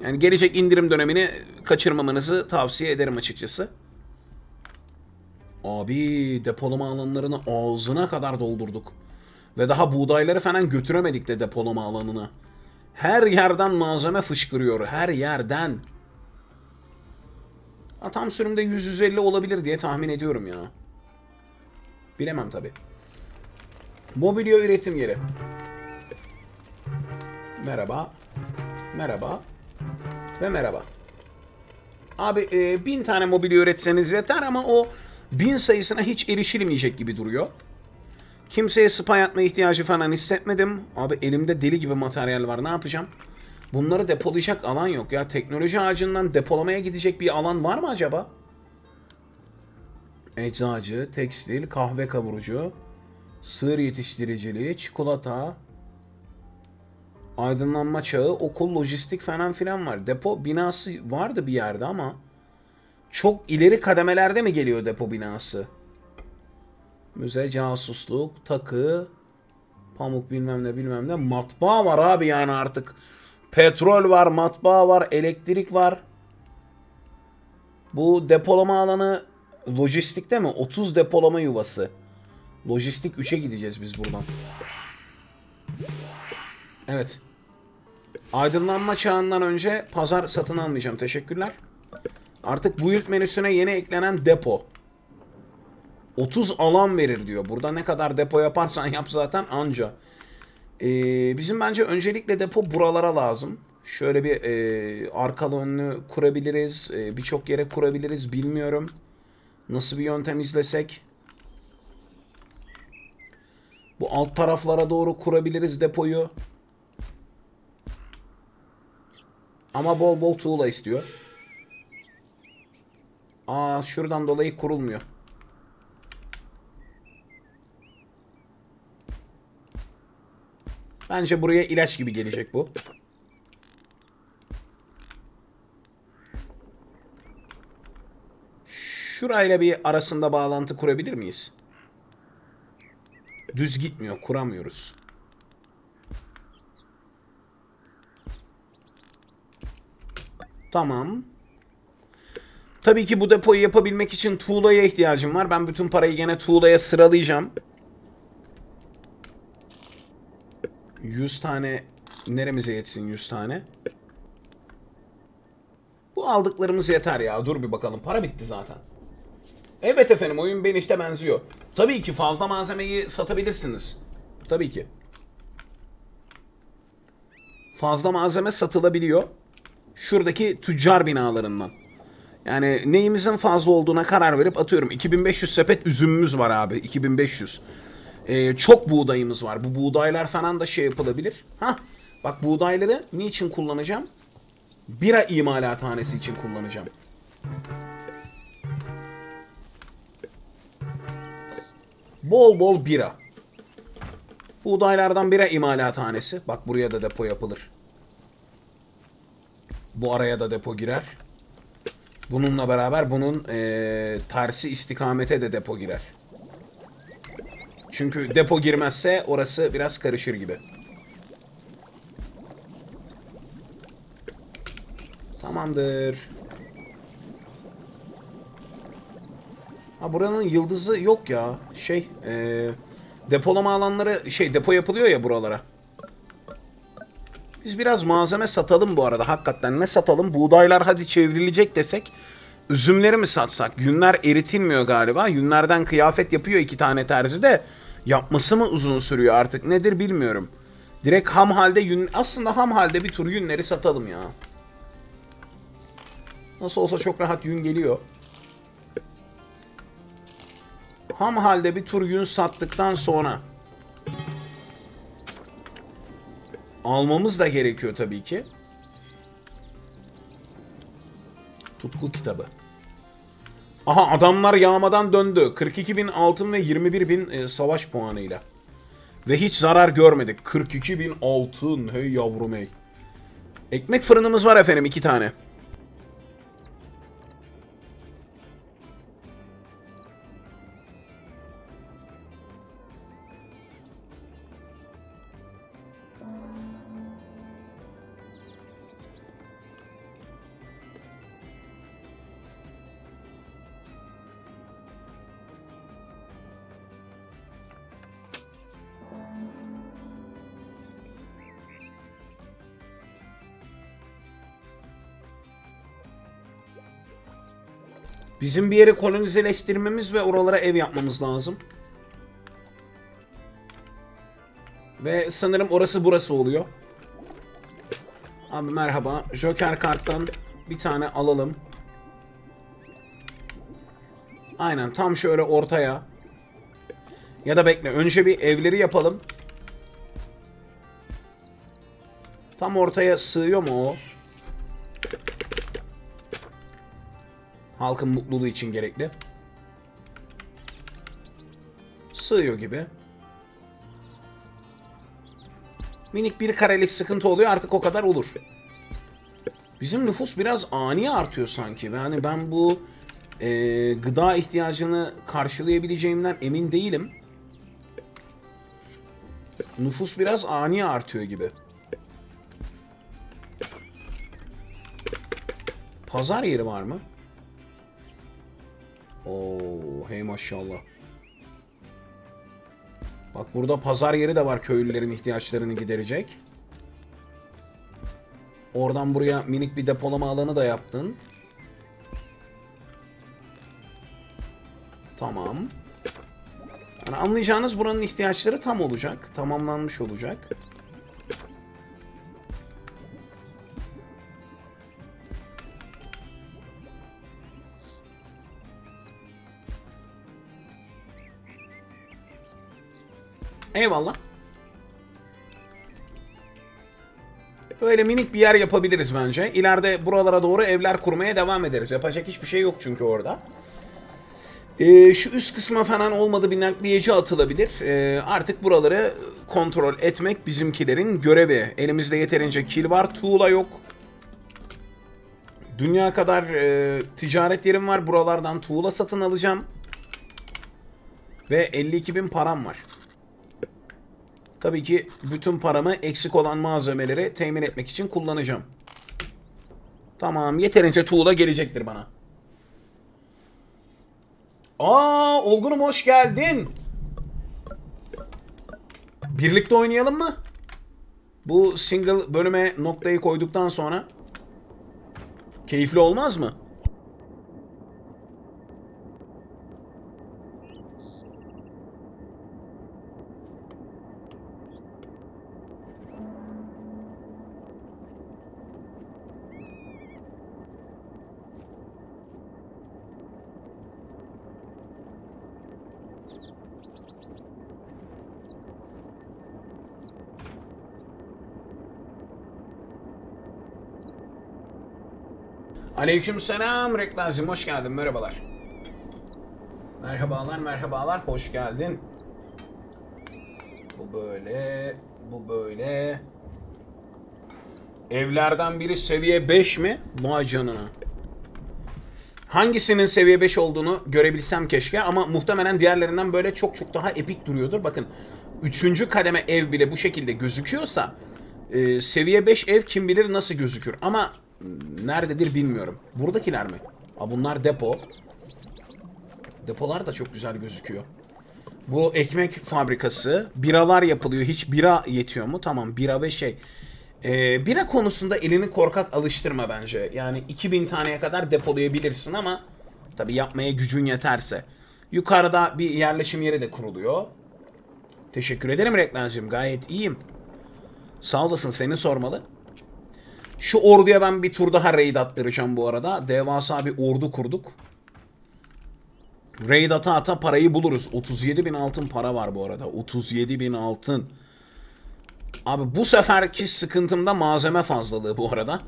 Yani gelecek indirim dönemini kaçırmamanızı tavsiye ederim açıkçası. Abi depolama alanlarını ağzına kadar doldurduk. Ve daha buğdayları falan götüremedik de depolama alanına. Her yerden malzeme fışkırıyor. Her yerden. Ha, tam sürümde 100-150 olabilir diye tahmin ediyorum ya. Bilemem tabi. Mobilya üretim yeri. Merhaba. Merhaba. Ve merhaba. Abi e, bin tane mobilya üretseniz yeter ama o bin sayısına hiç erişilmeyecek gibi duruyor. Kimseye spy atma ihtiyacı falan hissetmedim. Abi elimde deli gibi materyal var ne yapacağım? Bunları depolayacak alan yok ya. Teknoloji ağacından depolamaya gidecek bir alan var mı acaba? Eczacı, tekstil, kahve kavurucu, sığır yetiştiriciliği, çikolata, aydınlanma çağı, okul, lojistik falan filan var. Depo binası vardı bir yerde ama çok ileri kademelerde mi geliyor depo binası? Müze, casusluk, takı, pamuk bilmem ne bilmem ne. Matbaa var abi yani artık. Petrol var, matbaa var, elektrik var. Bu depolama alanı lojistikte mi? 30 depolama yuvası. Lojistik 3'e gideceğiz biz buradan. Evet. Aydınlanma çağından önce pazar satın almayacağım. Teşekkürler. Artık build menüsüne yeni eklenen depo. 30 alan verir diyor. Burada ne kadar depo yaparsan yap zaten anca. Ee, bizim bence öncelikle depo buralara lazım. Şöyle bir e, arkalı önlü kurabiliriz. E, Birçok yere kurabiliriz. Bilmiyorum. Nasıl bir yöntem izlesek. Bu alt taraflara doğru kurabiliriz depoyu. Ama bol bol tuğla istiyor. Aa şuradan dolayı kurulmuyor. Bence buraya ilaç gibi gelecek bu. Şurayla bir arasında bağlantı kurabilir miyiz? Düz gitmiyor, kuramıyoruz. Tamam. Tabii ki bu depoyu yapabilmek için tuğlaya ihtiyacım var. Ben bütün parayı gene tuğlaya sıralayacağım. 100 tane neremize yetsin 100 tane? Bu aldıklarımız yeter ya. Dur bir bakalım. Para bitti zaten. Evet efendim oyun ben işte benziyor. Tabii ki fazla malzemeyi satabilirsiniz. Tabii ki. Fazla malzeme satılabiliyor. Şuradaki tüccar binalarından. Yani neyimizin fazla olduğuna karar verip atıyorum 2500 sepet üzümümüz var abi 2500. Ee, çok buğdayımız var. Bu buğdaylar falan da şey yapılabilir. Ha, bak buğdayları niçin kullanacağım? Bira imalathanesi için kullanacağım. Bol bol bira. Buğdaylardan bira imalathanesi. Bak buraya da depo yapılır. Bu araya da depo girer. Bununla beraber bunun ee, tersi istikamete de depo girer. Çünkü depo girmezse orası biraz karışır gibi. Tamamdır. Ha buranın yıldızı yok ya. Şey, ee, depolama alanları şey depo yapılıyor ya buralara. Biz biraz malzeme satalım bu arada. Hakikaten ne satalım? Buğdaylar hadi çevrilecek desek üzümleri mi satsak? Yünler eritilmiyor galiba. Yünlerden kıyafet yapıyor iki tane terzi de. Yapması mı uzun sürüyor artık nedir bilmiyorum. Direkt ham halde yün... Aslında ham halde bir tur yünleri satalım ya. Nasıl olsa çok rahat yün geliyor. Ham halde bir tur yün sattıktan sonra almamız da gerekiyor tabii ki. Tutku kitabı. Aha adamlar yağmadan döndü. 42 bin altın ve 21 bin e, savaş puanıyla. Ve hiç zarar görmedik. 42 bin altın. Hey yavrum hey. Ekmek fırınımız var efendim iki tane. Bizim bir yeri kolonizeleştirmemiz ve oralara ev yapmamız lazım. Ve sanırım orası burası oluyor. Abi merhaba. Joker karttan bir tane alalım. Aynen tam şöyle ortaya. Ya da bekle önce bir evleri yapalım. Tam ortaya sığıyor mu o? Halkın mutluluğu için gerekli. Sığıyor gibi. Minik bir karelik sıkıntı oluyor artık o kadar olur. Bizim nüfus biraz ani artıyor sanki. Yani ben bu e, gıda ihtiyacını karşılayabileceğimden emin değilim. Nüfus biraz ani artıyor gibi. Pazar yeri var mı? Oo, hey maşallah. Bak burada pazar yeri de var köylülerin ihtiyaçlarını giderecek. Oradan buraya minik bir depolama alanı da yaptın. Tamam. Yani anlayacağınız buranın ihtiyaçları tam olacak. Tamamlanmış olacak. Eyvallah. Böyle minik bir yer yapabiliriz bence. İleride buralara doğru evler kurmaya devam ederiz. Yapacak hiçbir şey yok çünkü orada. Ee, şu üst kısma falan olmadı bir nakliyeci atılabilir. Ee, artık buraları kontrol etmek bizimkilerin görevi. Elimizde yeterince kil var. Tuğla yok. Dünya kadar e, ticaret yerim var. Buralardan tuğla satın alacağım. Ve 52 bin param var. Tabii ki bütün paramı eksik olan malzemeleri temin etmek için kullanacağım. Tamam yeterince tuğla gelecektir bana. Aa Olgun'um hoş geldin. Birlikte oynayalım mı? Bu single bölüme noktayı koyduktan sonra keyifli olmaz mı? Aleyküm selam Reklazim hoş geldin merhabalar. Merhabalar merhabalar hoş geldin. Bu böyle bu böyle. Evlerden biri seviye 5 mi? Vay canına. Hangisinin seviye 5 olduğunu görebilsem keşke ama muhtemelen diğerlerinden böyle çok çok daha epik duruyordur. Bakın 3. kademe ev bile bu şekilde gözüküyorsa e, seviye 5 ev kim bilir nasıl gözükür. Ama nerededir bilmiyorum. Buradakiler mi? Aa, bunlar depo. Depolar da çok güzel gözüküyor. Bu ekmek fabrikası. Biralar yapılıyor. Hiç bira yetiyor mu? Tamam bira ve şey. Ee, bira konusunda elini korkak alıştırma bence. Yani 2000 taneye kadar depolayabilirsin ama tabi yapmaya gücün yeterse. Yukarıda bir yerleşim yeri de kuruluyor. Teşekkür ederim Reklamcığım. Gayet iyiyim. Sağ olasın. Seni sormalı. Şu orduya ben bir tur daha raid attıracağım bu arada. Devasa bir ordu kurduk. Raid ata ata parayı buluruz. 37 bin altın para var bu arada. 37 bin altın. Abi bu seferki sıkıntımda malzeme fazlalığı bu arada.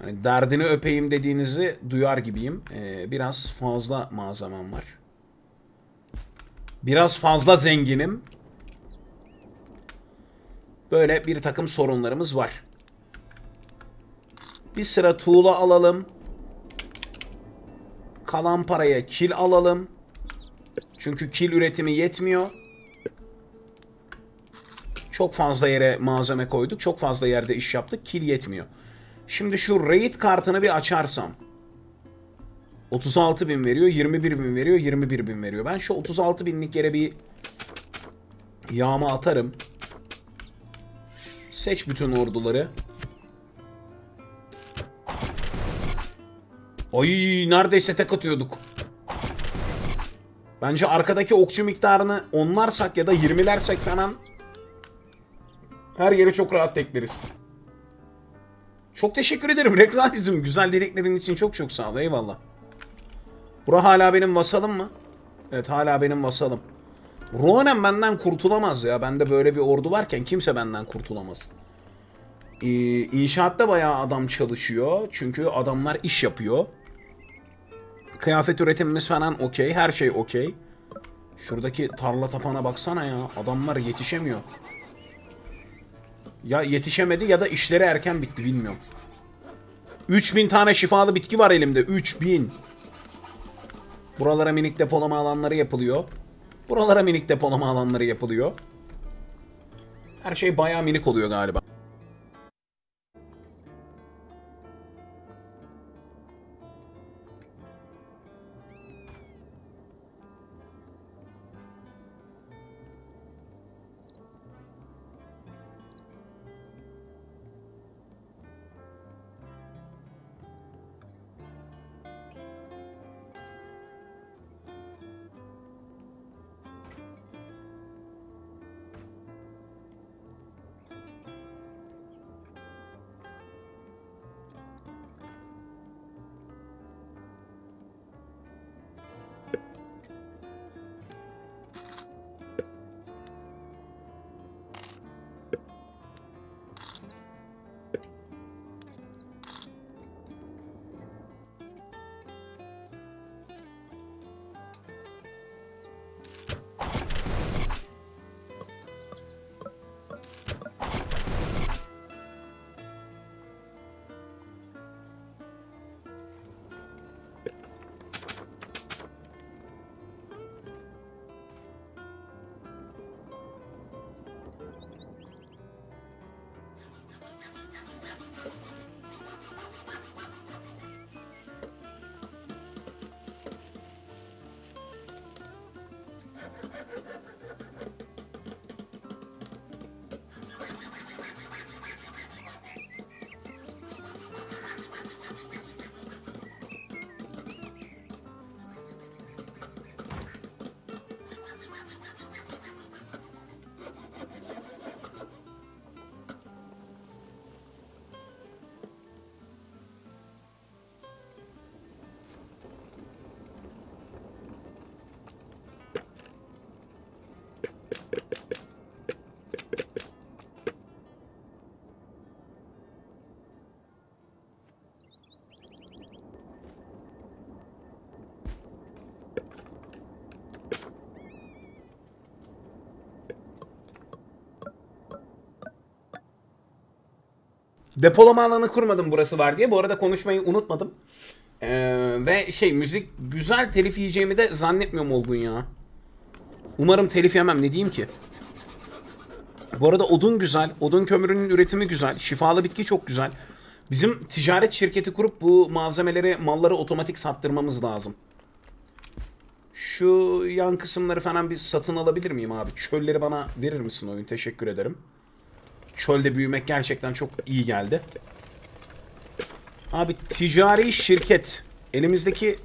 Hani derdini öpeyim dediğinizi duyar gibiyim. Ee, biraz fazla malzemem var. Biraz fazla zenginim. Böyle bir takım sorunlarımız var. Bir sıra tuğla alalım. Kalan paraya kil alalım. Çünkü kil üretimi yetmiyor. Çok fazla yere malzeme koyduk. Çok fazla yerde iş yaptık. Kil yetmiyor. Şimdi şu raid kartını bir açarsam. 36 bin veriyor. 21 bin veriyor. 21 bin veriyor. Ben şu 36 binlik yere bir yağma atarım. Seç bütün orduları. Ay neredeyse tek atıyorduk. Bence arkadaki okçu miktarını onlarsak ya da yirmilersek falan her yeri çok rahat tekleriz. Çok teşekkür ederim Rekzalizm. Güzel dileklerin için çok çok sağ ol. Eyvallah. Bura hala benim vasalım mı? Evet hala benim vasalım. Ronan benden kurtulamaz ya. Bende böyle bir ordu varken kimse benden kurtulamaz. Ee, inşaatta bayağı adam çalışıyor. Çünkü adamlar iş yapıyor. Kıyafet üretimimiz falan okey. Her şey okey. Şuradaki tarla tapana baksana ya. Adamlar yetişemiyor. Ya yetişemedi ya da işleri erken bitti bilmiyorum. 3000 tane şifalı bitki var elimde. 3000. Buralara minik depolama alanları yapılıyor. Buralara minik depolama alanları yapılıyor. Her şey bayağı minik oluyor galiba. Depolama alanı kurmadım burası var diye. Bu arada konuşmayı unutmadım. Ee, ve şey müzik güzel telif yiyeceğimi de zannetmiyorum Olgun ya. Umarım telif yemem ne diyeyim ki. Bu arada odun güzel. Odun kömürünün üretimi güzel. Şifalı bitki çok güzel. Bizim ticaret şirketi kurup bu malzemeleri, malları otomatik sattırmamız lazım. Şu yan kısımları falan bir satın alabilir miyim abi? Çölleri bana verir misin oyun? Teşekkür ederim. Çölde büyümek gerçekten çok iyi geldi. Abi ticari şirket. Elimizdeki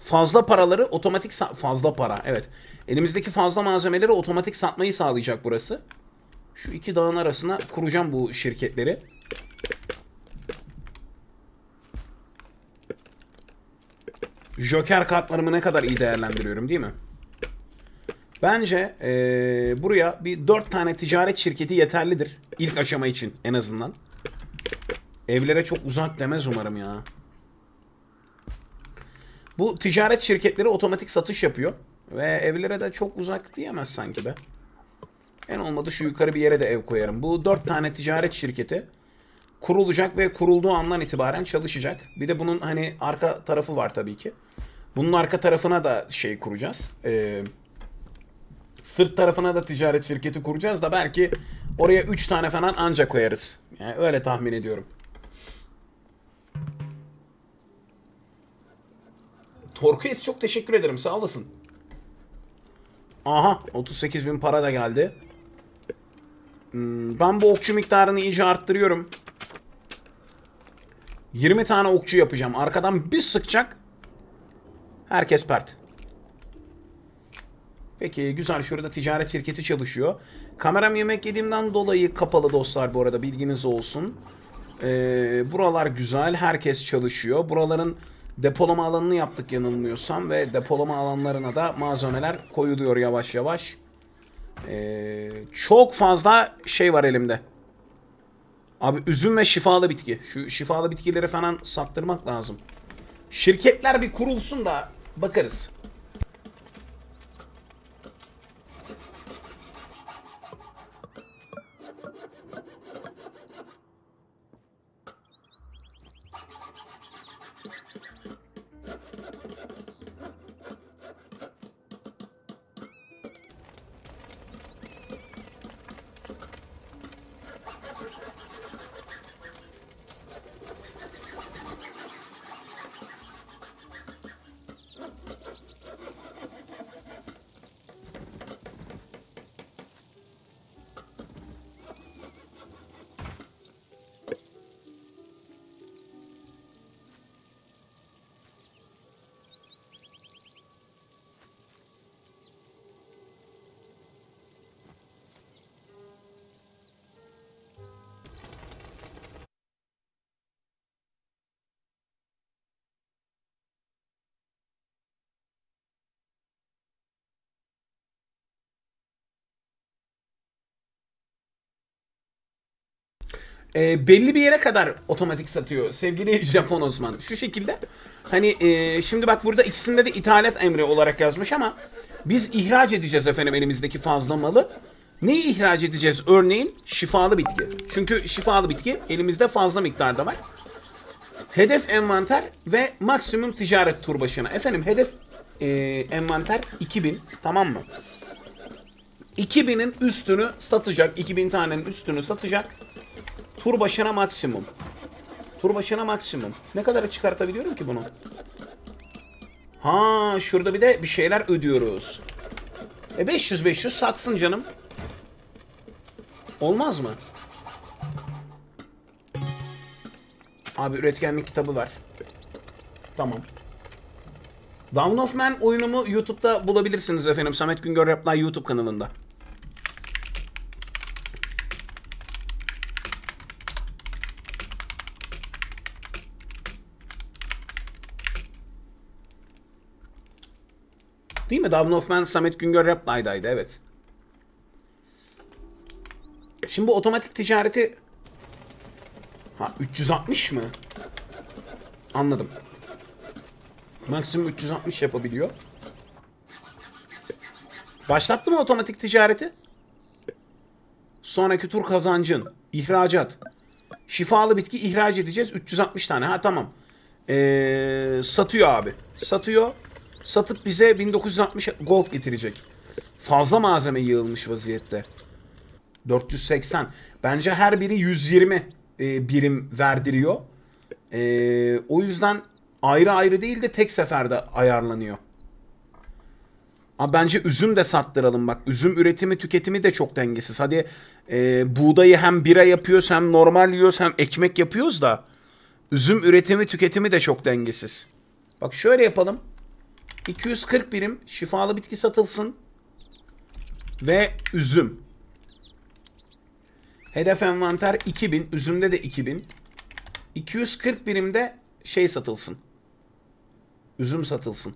fazla paraları otomatik fazla para evet. Elimizdeki fazla malzemeleri otomatik satmayı sağlayacak burası. Şu iki dağın arasına kuracağım bu şirketleri. Joker kartlarımı ne kadar iyi değerlendiriyorum değil mi? Bence ee, buraya bir dört tane ticaret şirketi yeterlidir. İlk aşama için en azından. Evlere çok uzak demez umarım ya. Bu ticaret şirketleri otomatik satış yapıyor. Ve evlere de çok uzak diyemez sanki be. En olmadı şu yukarı bir yere de ev koyarım. Bu dört tane ticaret şirketi kurulacak ve kurulduğu andan itibaren çalışacak. Bir de bunun hani arka tarafı var tabii ki. Bunun arka tarafına da şey kuracağız. Eee Sırt tarafına da ticaret şirketi kuracağız da belki oraya 3 tane falan anca koyarız. Yani öyle tahmin ediyorum. Torquez çok teşekkür ederim sağ olasın. Aha 38 bin para da geldi. Hmm, ben bu okçu miktarını iyice arttırıyorum. 20 tane okçu yapacağım. Arkadan bir sıkacak. Herkes pert. Peki güzel şurada ticaret şirketi çalışıyor. Kameram yemek yediğimden dolayı kapalı dostlar bu arada bilginiz olsun. Ee, buralar güzel. Herkes çalışıyor. Buraların depolama alanını yaptık yanılmıyorsam ve depolama alanlarına da malzemeler koyuluyor yavaş yavaş. Ee, çok fazla şey var elimde. Abi üzüm ve şifalı bitki. Şu şifalı bitkileri falan sattırmak lazım. Şirketler bir kurulsun da bakarız. E, belli bir yere kadar otomatik satıyor sevgili Japon Osman. Şu şekilde. Hani e, şimdi bak burada ikisinde de ithalat emri olarak yazmış ama biz ihraç edeceğiz efendim elimizdeki fazla malı. Neyi ihraç edeceğiz? Örneğin şifalı bitki. Çünkü şifalı bitki elimizde fazla miktarda var. Hedef envanter ve maksimum ticaret tur başına. Efendim hedef e, envanter 2000 tamam mı? 2000'in üstünü satacak. 2000 tanenin üstünü satacak. Tur başına maksimum. Tur başına maksimum. Ne kadar çıkartabiliyorum ki bunu? Ha şurada bir de bir şeyler ödüyoruz. E 500 500 satsın canım. Olmaz mı? Abi üretkenlik kitabı var. Tamam. Down of Man oyunumu YouTube'da bulabilirsiniz efendim. Samet Güngör Reply YouTube kanalında. Değil mi? Down of Man Samet Güngör Reply'daydı evet. Şimdi bu otomatik ticareti Ha 360 mı? Anladım. Maksimum 360 yapabiliyor. Başlattı mı otomatik ticareti? Sonraki tur kazancın. ihracat. Şifalı bitki ihraç edeceğiz. 360 tane. Ha tamam. Ee, satıyor abi. Satıyor. Satıp bize 1960 gold getirecek. Fazla malzeme yığılmış vaziyette. 480. Bence her biri 120 e, birim verdiriyor. E, o yüzden ayrı ayrı değil de tek seferde ayarlanıyor. Ama bence üzüm de sattıralım bak. Üzüm üretimi tüketimi de çok dengesiz. Hadi e, buğdayı hem bira yapıyoruz hem normal yiyoruz hem ekmek yapıyoruz da üzüm üretimi tüketimi de çok dengesiz. Bak şöyle yapalım. 240 birim şifalı bitki satılsın. Ve üzüm. Hedef envanter 2000. Üzümde de 2000. 240 birimde şey satılsın. Üzüm satılsın.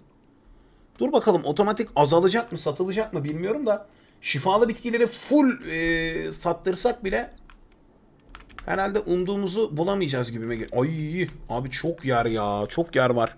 Dur bakalım otomatik azalacak mı satılacak mı bilmiyorum da şifalı bitkileri full e, sattırsak bile herhalde umduğumuzu bulamayacağız gibime geliyor. Ay abi çok yer ya çok yer var.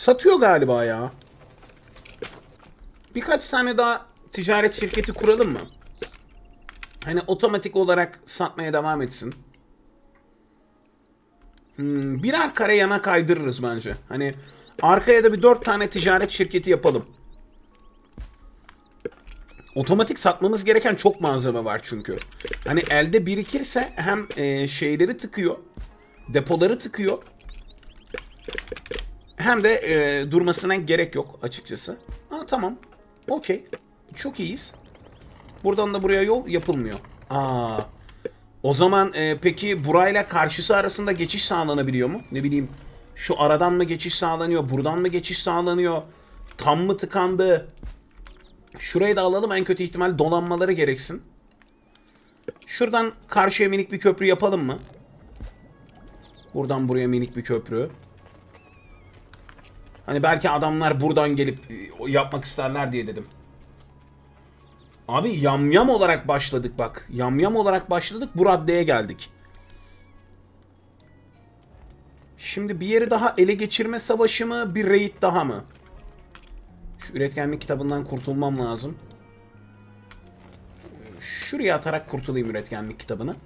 Satıyor galiba ya. Birkaç tane daha ticaret şirketi kuralım mı? Hani otomatik olarak satmaya devam etsin. Hmm, birer kare yana kaydırırız bence. Hani arkaya da bir dört tane ticaret şirketi yapalım. Otomatik satmamız gereken çok malzeme var çünkü. Hani elde birikirse hem e, şeyleri tıkıyor, depoları tıkıyor. Hem de e, durmasına gerek yok açıkçası. Aa tamam. Okey. Çok iyiyiz. Buradan da buraya yol yapılmıyor. Aa. O zaman e, peki burayla karşısı arasında geçiş sağlanabiliyor mu? Ne bileyim şu aradan mı geçiş sağlanıyor? Buradan mı geçiş sağlanıyor? Tam mı tıkandı? Şurayı da alalım en kötü ihtimal dolanmaları gereksin. Şuradan karşıya minik bir köprü yapalım mı? Buradan buraya minik bir köprü. Hani belki adamlar buradan gelip e, yapmak isterler diye dedim. Abi yamyam olarak başladık bak. Yamyam olarak başladık bu raddeye geldik. Şimdi bir yeri daha ele geçirme savaşı mı bir raid daha mı? Şu üretkenlik kitabından kurtulmam lazım. Şuraya atarak kurtulayım üretkenlik kitabını.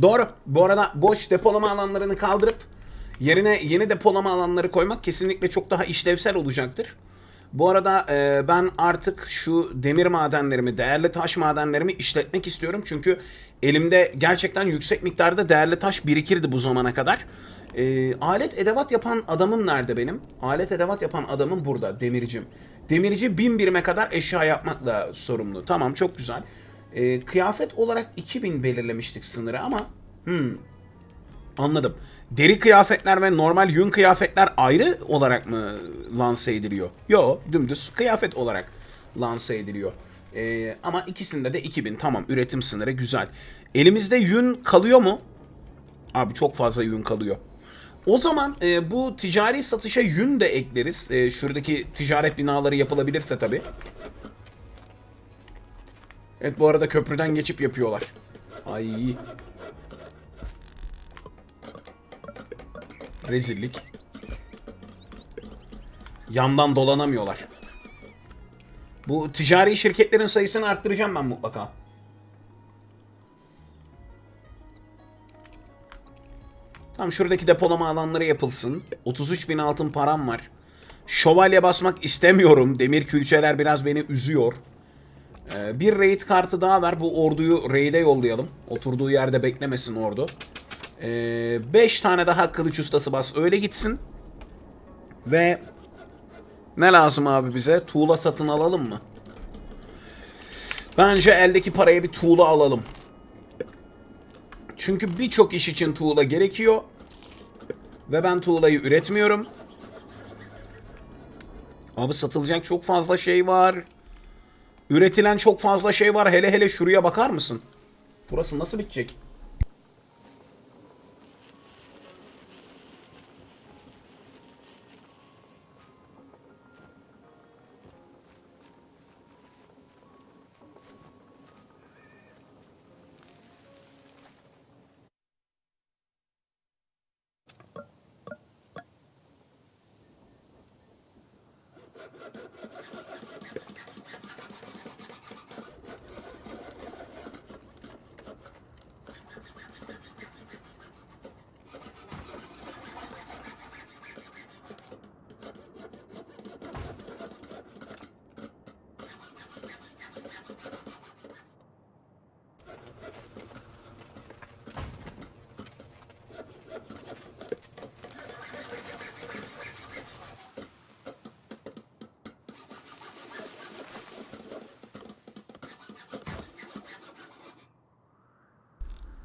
Doğru. Bu arada boş depolama alanlarını kaldırıp yerine yeni depolama alanları koymak kesinlikle çok daha işlevsel olacaktır. Bu arada e, ben artık şu demir madenlerimi, değerli taş madenlerimi işletmek istiyorum. Çünkü elimde gerçekten yüksek miktarda değerli taş birikirdi bu zamana kadar. E, alet edevat yapan adamım nerede benim? Alet edevat yapan adamım burada, demircim. Demirci bin birime kadar eşya yapmakla sorumlu. Tamam çok güzel. E, kıyafet olarak 2000 belirlemiştik sınırı ama... Hmm, anladım. Deri kıyafetler ve normal yün kıyafetler ayrı olarak mı lanse ediliyor? Yo, dümdüz kıyafet olarak lanse ediliyor. E, ama ikisinde de 2000. Tamam, üretim sınırı güzel. Elimizde yün kalıyor mu? Abi çok fazla yün kalıyor. O zaman e, bu ticari satışa yün de ekleriz. E, şuradaki ticaret binaları yapılabilirse tabii. Evet bu arada köprüden geçip yapıyorlar. Ay. Rezillik. Yandan dolanamıyorlar. Bu ticari şirketlerin sayısını arttıracağım ben mutlaka. Tamam şuradaki depolama alanları yapılsın. 33 bin altın param var. Şövalye basmak istemiyorum. Demir külçeler biraz beni üzüyor. Ee, bir raid kartı daha ver. Bu orduyu raid'e yollayalım. Oturduğu yerde beklemesin ordu. 5 ee, tane daha kılıç ustası bas. Öyle gitsin. Ve ne lazım abi bize? Tuğla satın alalım mı? Bence eldeki paraya bir tuğla alalım. Çünkü birçok iş için tuğla gerekiyor. Ve ben tuğlayı üretmiyorum. Abi satılacak çok fazla şey var. Üretilen çok fazla şey var. Hele hele şuraya bakar mısın? Burası nasıl bitecek?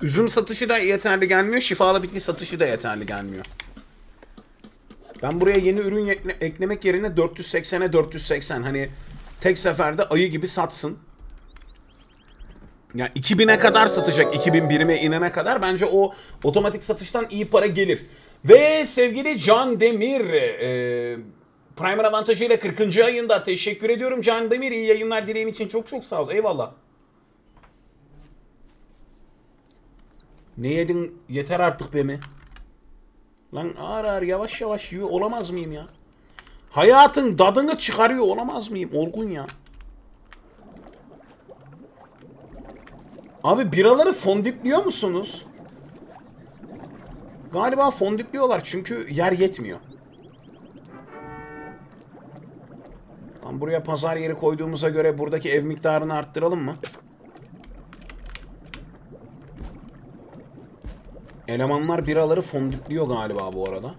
Üzüm satışı da yeterli gelmiyor. Şifalı bitki satışı da yeterli gelmiyor. Ben buraya yeni ürün ekle- eklemek yerine 480'e 480 hani tek seferde ayı gibi satsın. Ya 2000'e kadar satacak 2000 birime inene kadar bence o otomatik satıştan iyi para gelir. Ve sevgili Can Demir e, Primer avantajıyla 40. ayında teşekkür ediyorum Can Demir iyi yayınlar dileğin için çok çok sağ ol eyvallah. Ne yedin yeter artık be mi? Lan ağır ağır yavaş yavaş yiyor olamaz mıyım ya? Hayatın tadını çıkarıyor olamaz mıyım? Olgun ya. Abi biraları fondipliyor musunuz? Galiba fondipliyorlar çünkü yer yetmiyor. Tam buraya pazar yeri koyduğumuza göre buradaki ev miktarını arttıralım mı? Elemanlar biraları fondipliyor galiba bu arada.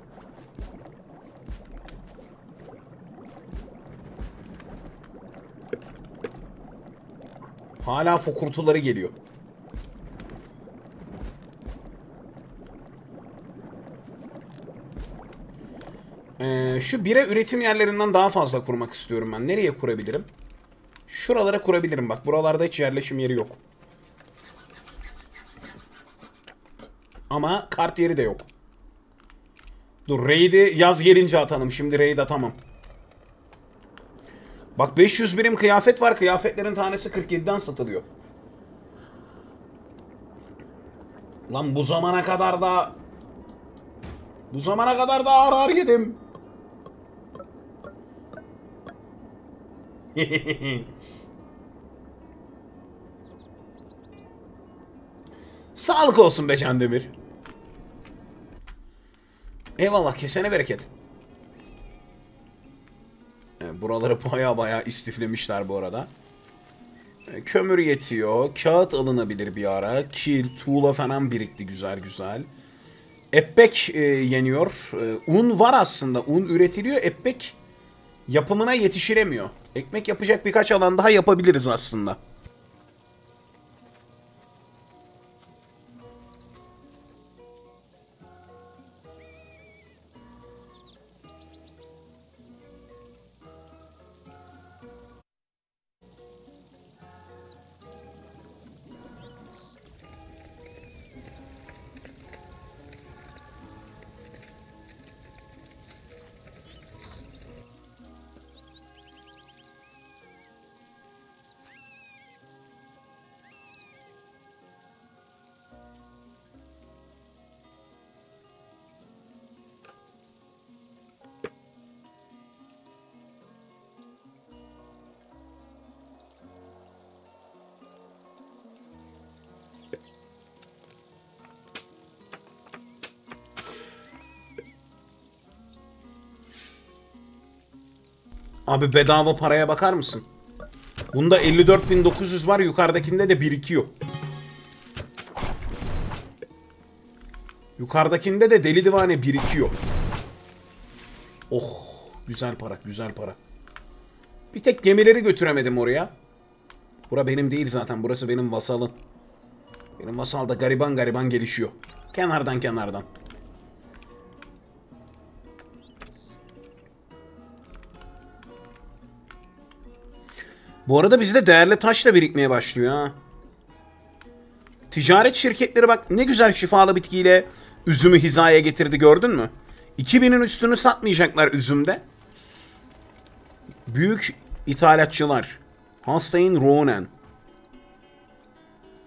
Hala fokurtuları geliyor. Ee, şu bire üretim yerlerinden daha fazla kurmak istiyorum ben. Nereye kurabilirim? Şuralara kurabilirim bak. Buralarda hiç yerleşim yeri yok. Ama kart yeri de yok. Dur raid'i yaz gelince atalım. Şimdi raid atamam. Bak 500 birim kıyafet var. Kıyafetlerin tanesi 47'den satılıyor. Lan bu zamana kadar da bu zamana kadar da ağır ağır yedim. Sağlık olsun be Can Demir. Eyvallah kesene bereket. E, Buraları baya baya istiflemişler bu arada. E, Kömür yetiyor. Kağıt alınabilir bir ara. Kil, tuğla falan birikti güzel güzel. Epek e, yeniyor. E, un var aslında. Un üretiliyor. Epek yapımına yetişiremiyor. Ekmek yapacak birkaç alan daha yapabiliriz aslında. Abi bedava paraya bakar mısın? Bunda 54.900 var yukarıdakinde de birikiyor. Yukarıdakinde de deli divane birikiyor. Oh güzel para güzel para. Bir tek gemileri götüremedim oraya. Bura benim değil zaten burası benim vasalım. Benim vasal da gariban gariban gelişiyor. Kenardan kenardan. Bu arada bizde değerli taş da birikmeye başlıyor ha. Ticaret şirketleri bak ne güzel şifalı bitkiyle üzümü hizaya getirdi gördün mü? 2000'in üstünü satmayacaklar üzümde. Büyük ithalatçılar. Hastayın Ronen.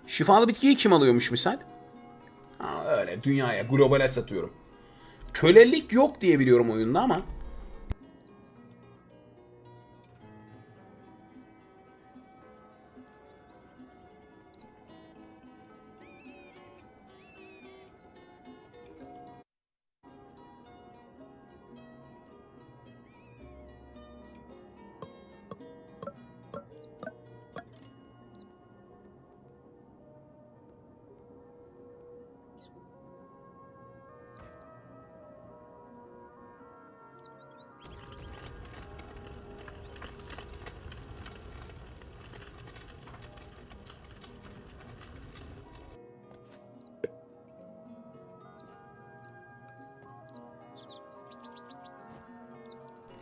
Şifalı bitkiyi kim alıyormuş misal? Ha, öyle dünyaya, globale satıyorum. Kölelik yok diye biliyorum oyunda ama.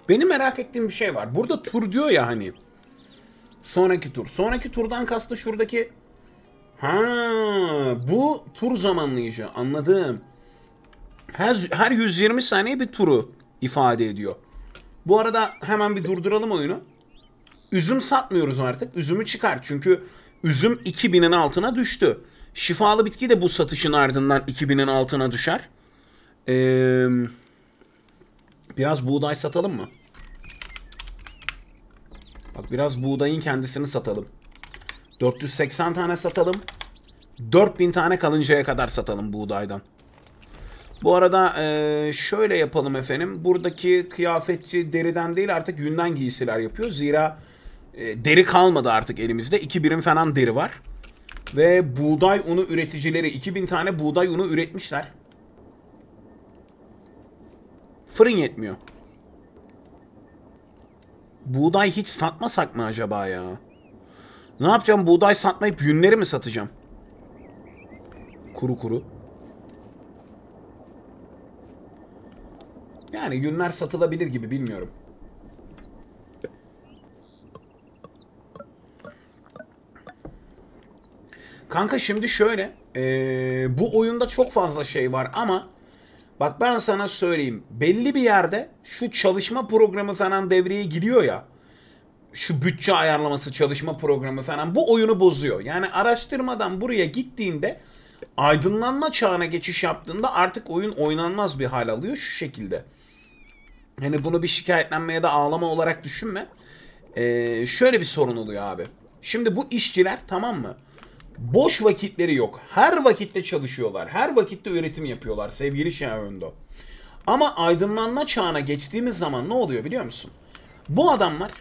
Benim merak ettiğim bir şey var. Burada tur diyor ya hani. Sonraki tur. Sonraki turdan kastı şuradaki Ha, bu tur zamanlayıcı. Anladım. Her, her 120 saniye bir turu ifade ediyor. Bu arada hemen bir durduralım oyunu. Üzüm satmıyoruz artık. Üzümü çıkar. Çünkü üzüm 2000'in altına düştü. Şifalı bitki de bu satışın ardından 2000'in altına düşer. Ee, biraz buğday satalım mı? Bak biraz buğdayın kendisini satalım. 480 tane satalım. 4000 tane kalıncaya kadar satalım buğdaydan. Bu arada e, şöyle yapalım efendim. Buradaki kıyafetçi deriden değil artık yünden giysiler yapıyor. Zira e, deri kalmadı artık elimizde. 2 birim falan deri var. Ve buğday unu üreticileri 2000 tane buğday unu üretmişler. Fırın yetmiyor. Buğday hiç satmasak mı acaba ya? Ne yapacağım? Buğday satmayıp yünleri mi satacağım? Kuru kuru. Yani yünler satılabilir gibi bilmiyorum. Kanka şimdi şöyle. Ee, bu oyunda çok fazla şey var ama bak ben sana söyleyeyim. Belli bir yerde şu çalışma programı falan devreye giriyor ya şu bütçe ayarlaması çalışma programı falan bu oyunu bozuyor. Yani araştırmadan buraya gittiğinde aydınlanma çağına geçiş yaptığında artık oyun oynanmaz bir hal alıyor şu şekilde. Hani bunu bir şikayetlenme ya da ağlama olarak düşünme. Ee, şöyle bir sorun oluyor abi. Şimdi bu işçiler tamam mı? Boş vakitleri yok. Her vakitte çalışıyorlar. Her vakitte üretim yapıyorlar sevgili Xiaomi'ndo. Ama aydınlanma çağına geçtiğimiz zaman ne oluyor biliyor musun? Bu adamlar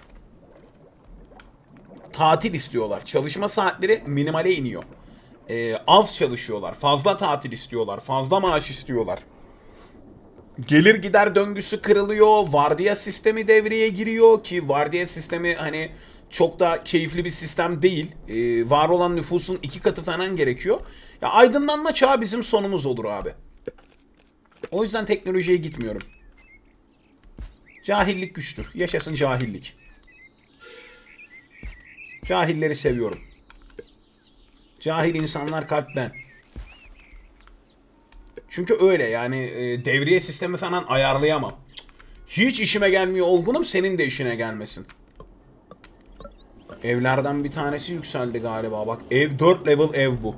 tatil istiyorlar. Çalışma saatleri minimale iniyor. Ee, az çalışıyorlar. Fazla tatil istiyorlar. Fazla maaş istiyorlar. Gelir gider döngüsü kırılıyor. Vardiya sistemi devreye giriyor ki vardiya sistemi hani çok da keyifli bir sistem değil. Ee, var olan nüfusun iki katı falan gerekiyor. Ya aydınlanma çağı bizim sonumuz olur abi. O yüzden teknolojiye gitmiyorum. Cahillik güçtür. Yaşasın cahillik. Cahilleri seviyorum. Cahil insanlar kalpten. Çünkü öyle yani e, devriye sistemi falan ayarlayamam. Hiç işime gelmiyor olgunum senin de işine gelmesin. Evlerden bir tanesi yükseldi galiba bak. Ev 4 level ev bu.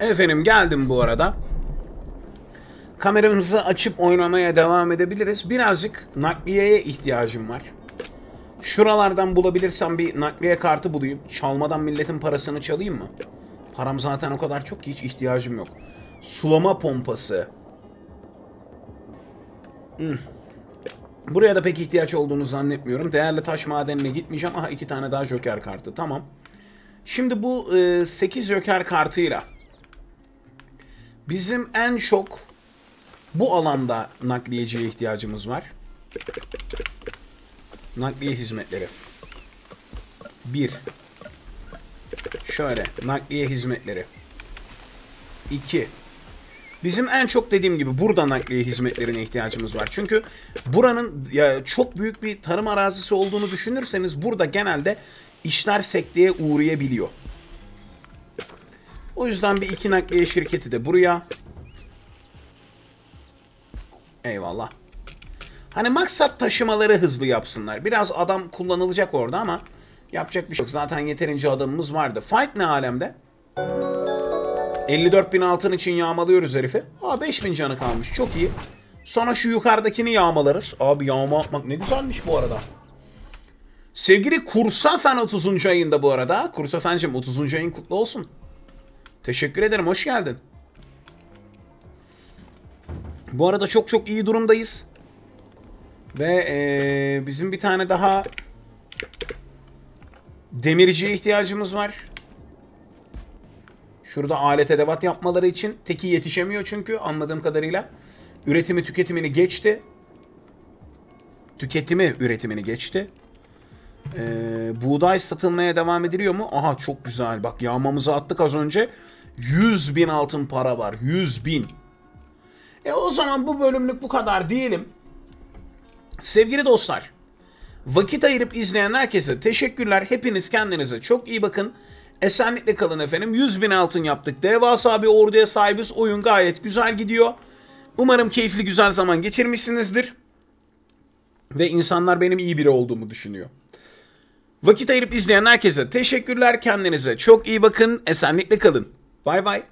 Efendim geldim bu arada. Kameramızı açıp oynamaya devam edebiliriz. Birazcık nakliyeye ihtiyacım var. Şuralardan bulabilirsem bir nakliye kartı bulayım. Çalmadan milletin parasını çalayım mı? Param zaten o kadar çok ki hiç ihtiyacım yok. Sulama pompası. Hmm. Buraya da pek ihtiyaç olduğunu zannetmiyorum. Değerli taş madenine gitmeyeceğim. Aha iki tane daha joker kartı. Tamam. Şimdi bu e, 8 joker kartıyla Bizim en çok bu alanda nakliyeciye ihtiyacımız var. Nakliye hizmetleri. Bir. Şöyle nakliye hizmetleri. İki. Bizim en çok dediğim gibi burada nakliye hizmetlerine ihtiyacımız var. Çünkü buranın çok büyük bir tarım arazisi olduğunu düşünürseniz burada genelde işler sekteye uğrayabiliyor. O yüzden bir iki nakliye şirketi de buraya. Eyvallah. Hani maksat taşımaları hızlı yapsınlar. Biraz adam kullanılacak orada ama yapacak bir şey yok. Zaten yeterince adamımız vardı. Fight ne alemde? 54 bin altın için yağmalıyoruz herifi. Aa 5 bin canı kalmış. Çok iyi. Sonra şu yukarıdakini yağmalarız. Abi yağma atmak ne güzelmiş bu arada. Sevgili Kursafen 30. ayında bu arada. Kursafen'cim 30. ayın kutlu olsun. Teşekkür ederim. Hoş geldin. Bu arada çok çok iyi durumdayız. Ve ee, bizim bir tane daha demirciye ihtiyacımız var. Şurada alet edevat yapmaları için teki yetişemiyor çünkü anladığım kadarıyla. Üretimi tüketimini geçti. Tüketimi üretimini geçti. Ee, buğday satılmaya devam ediliyor mu? Aha çok güzel. Bak yağmamızı attık az önce. 100 bin altın para var. 100 bin. E o zaman bu bölümlük bu kadar diyelim. Sevgili dostlar. Vakit ayırıp izleyen herkese teşekkürler. Hepiniz kendinize çok iyi bakın. Esenlikle kalın efendim. 100 bin altın yaptık. Devasa bir orduya sahibiz. Oyun gayet güzel gidiyor. Umarım keyifli güzel zaman geçirmişsinizdir. Ve insanlar benim iyi biri olduğumu düşünüyor. Vakit ayırıp izleyen herkese teşekkürler. Kendinize çok iyi bakın. Esenlikle kalın. Bay bay.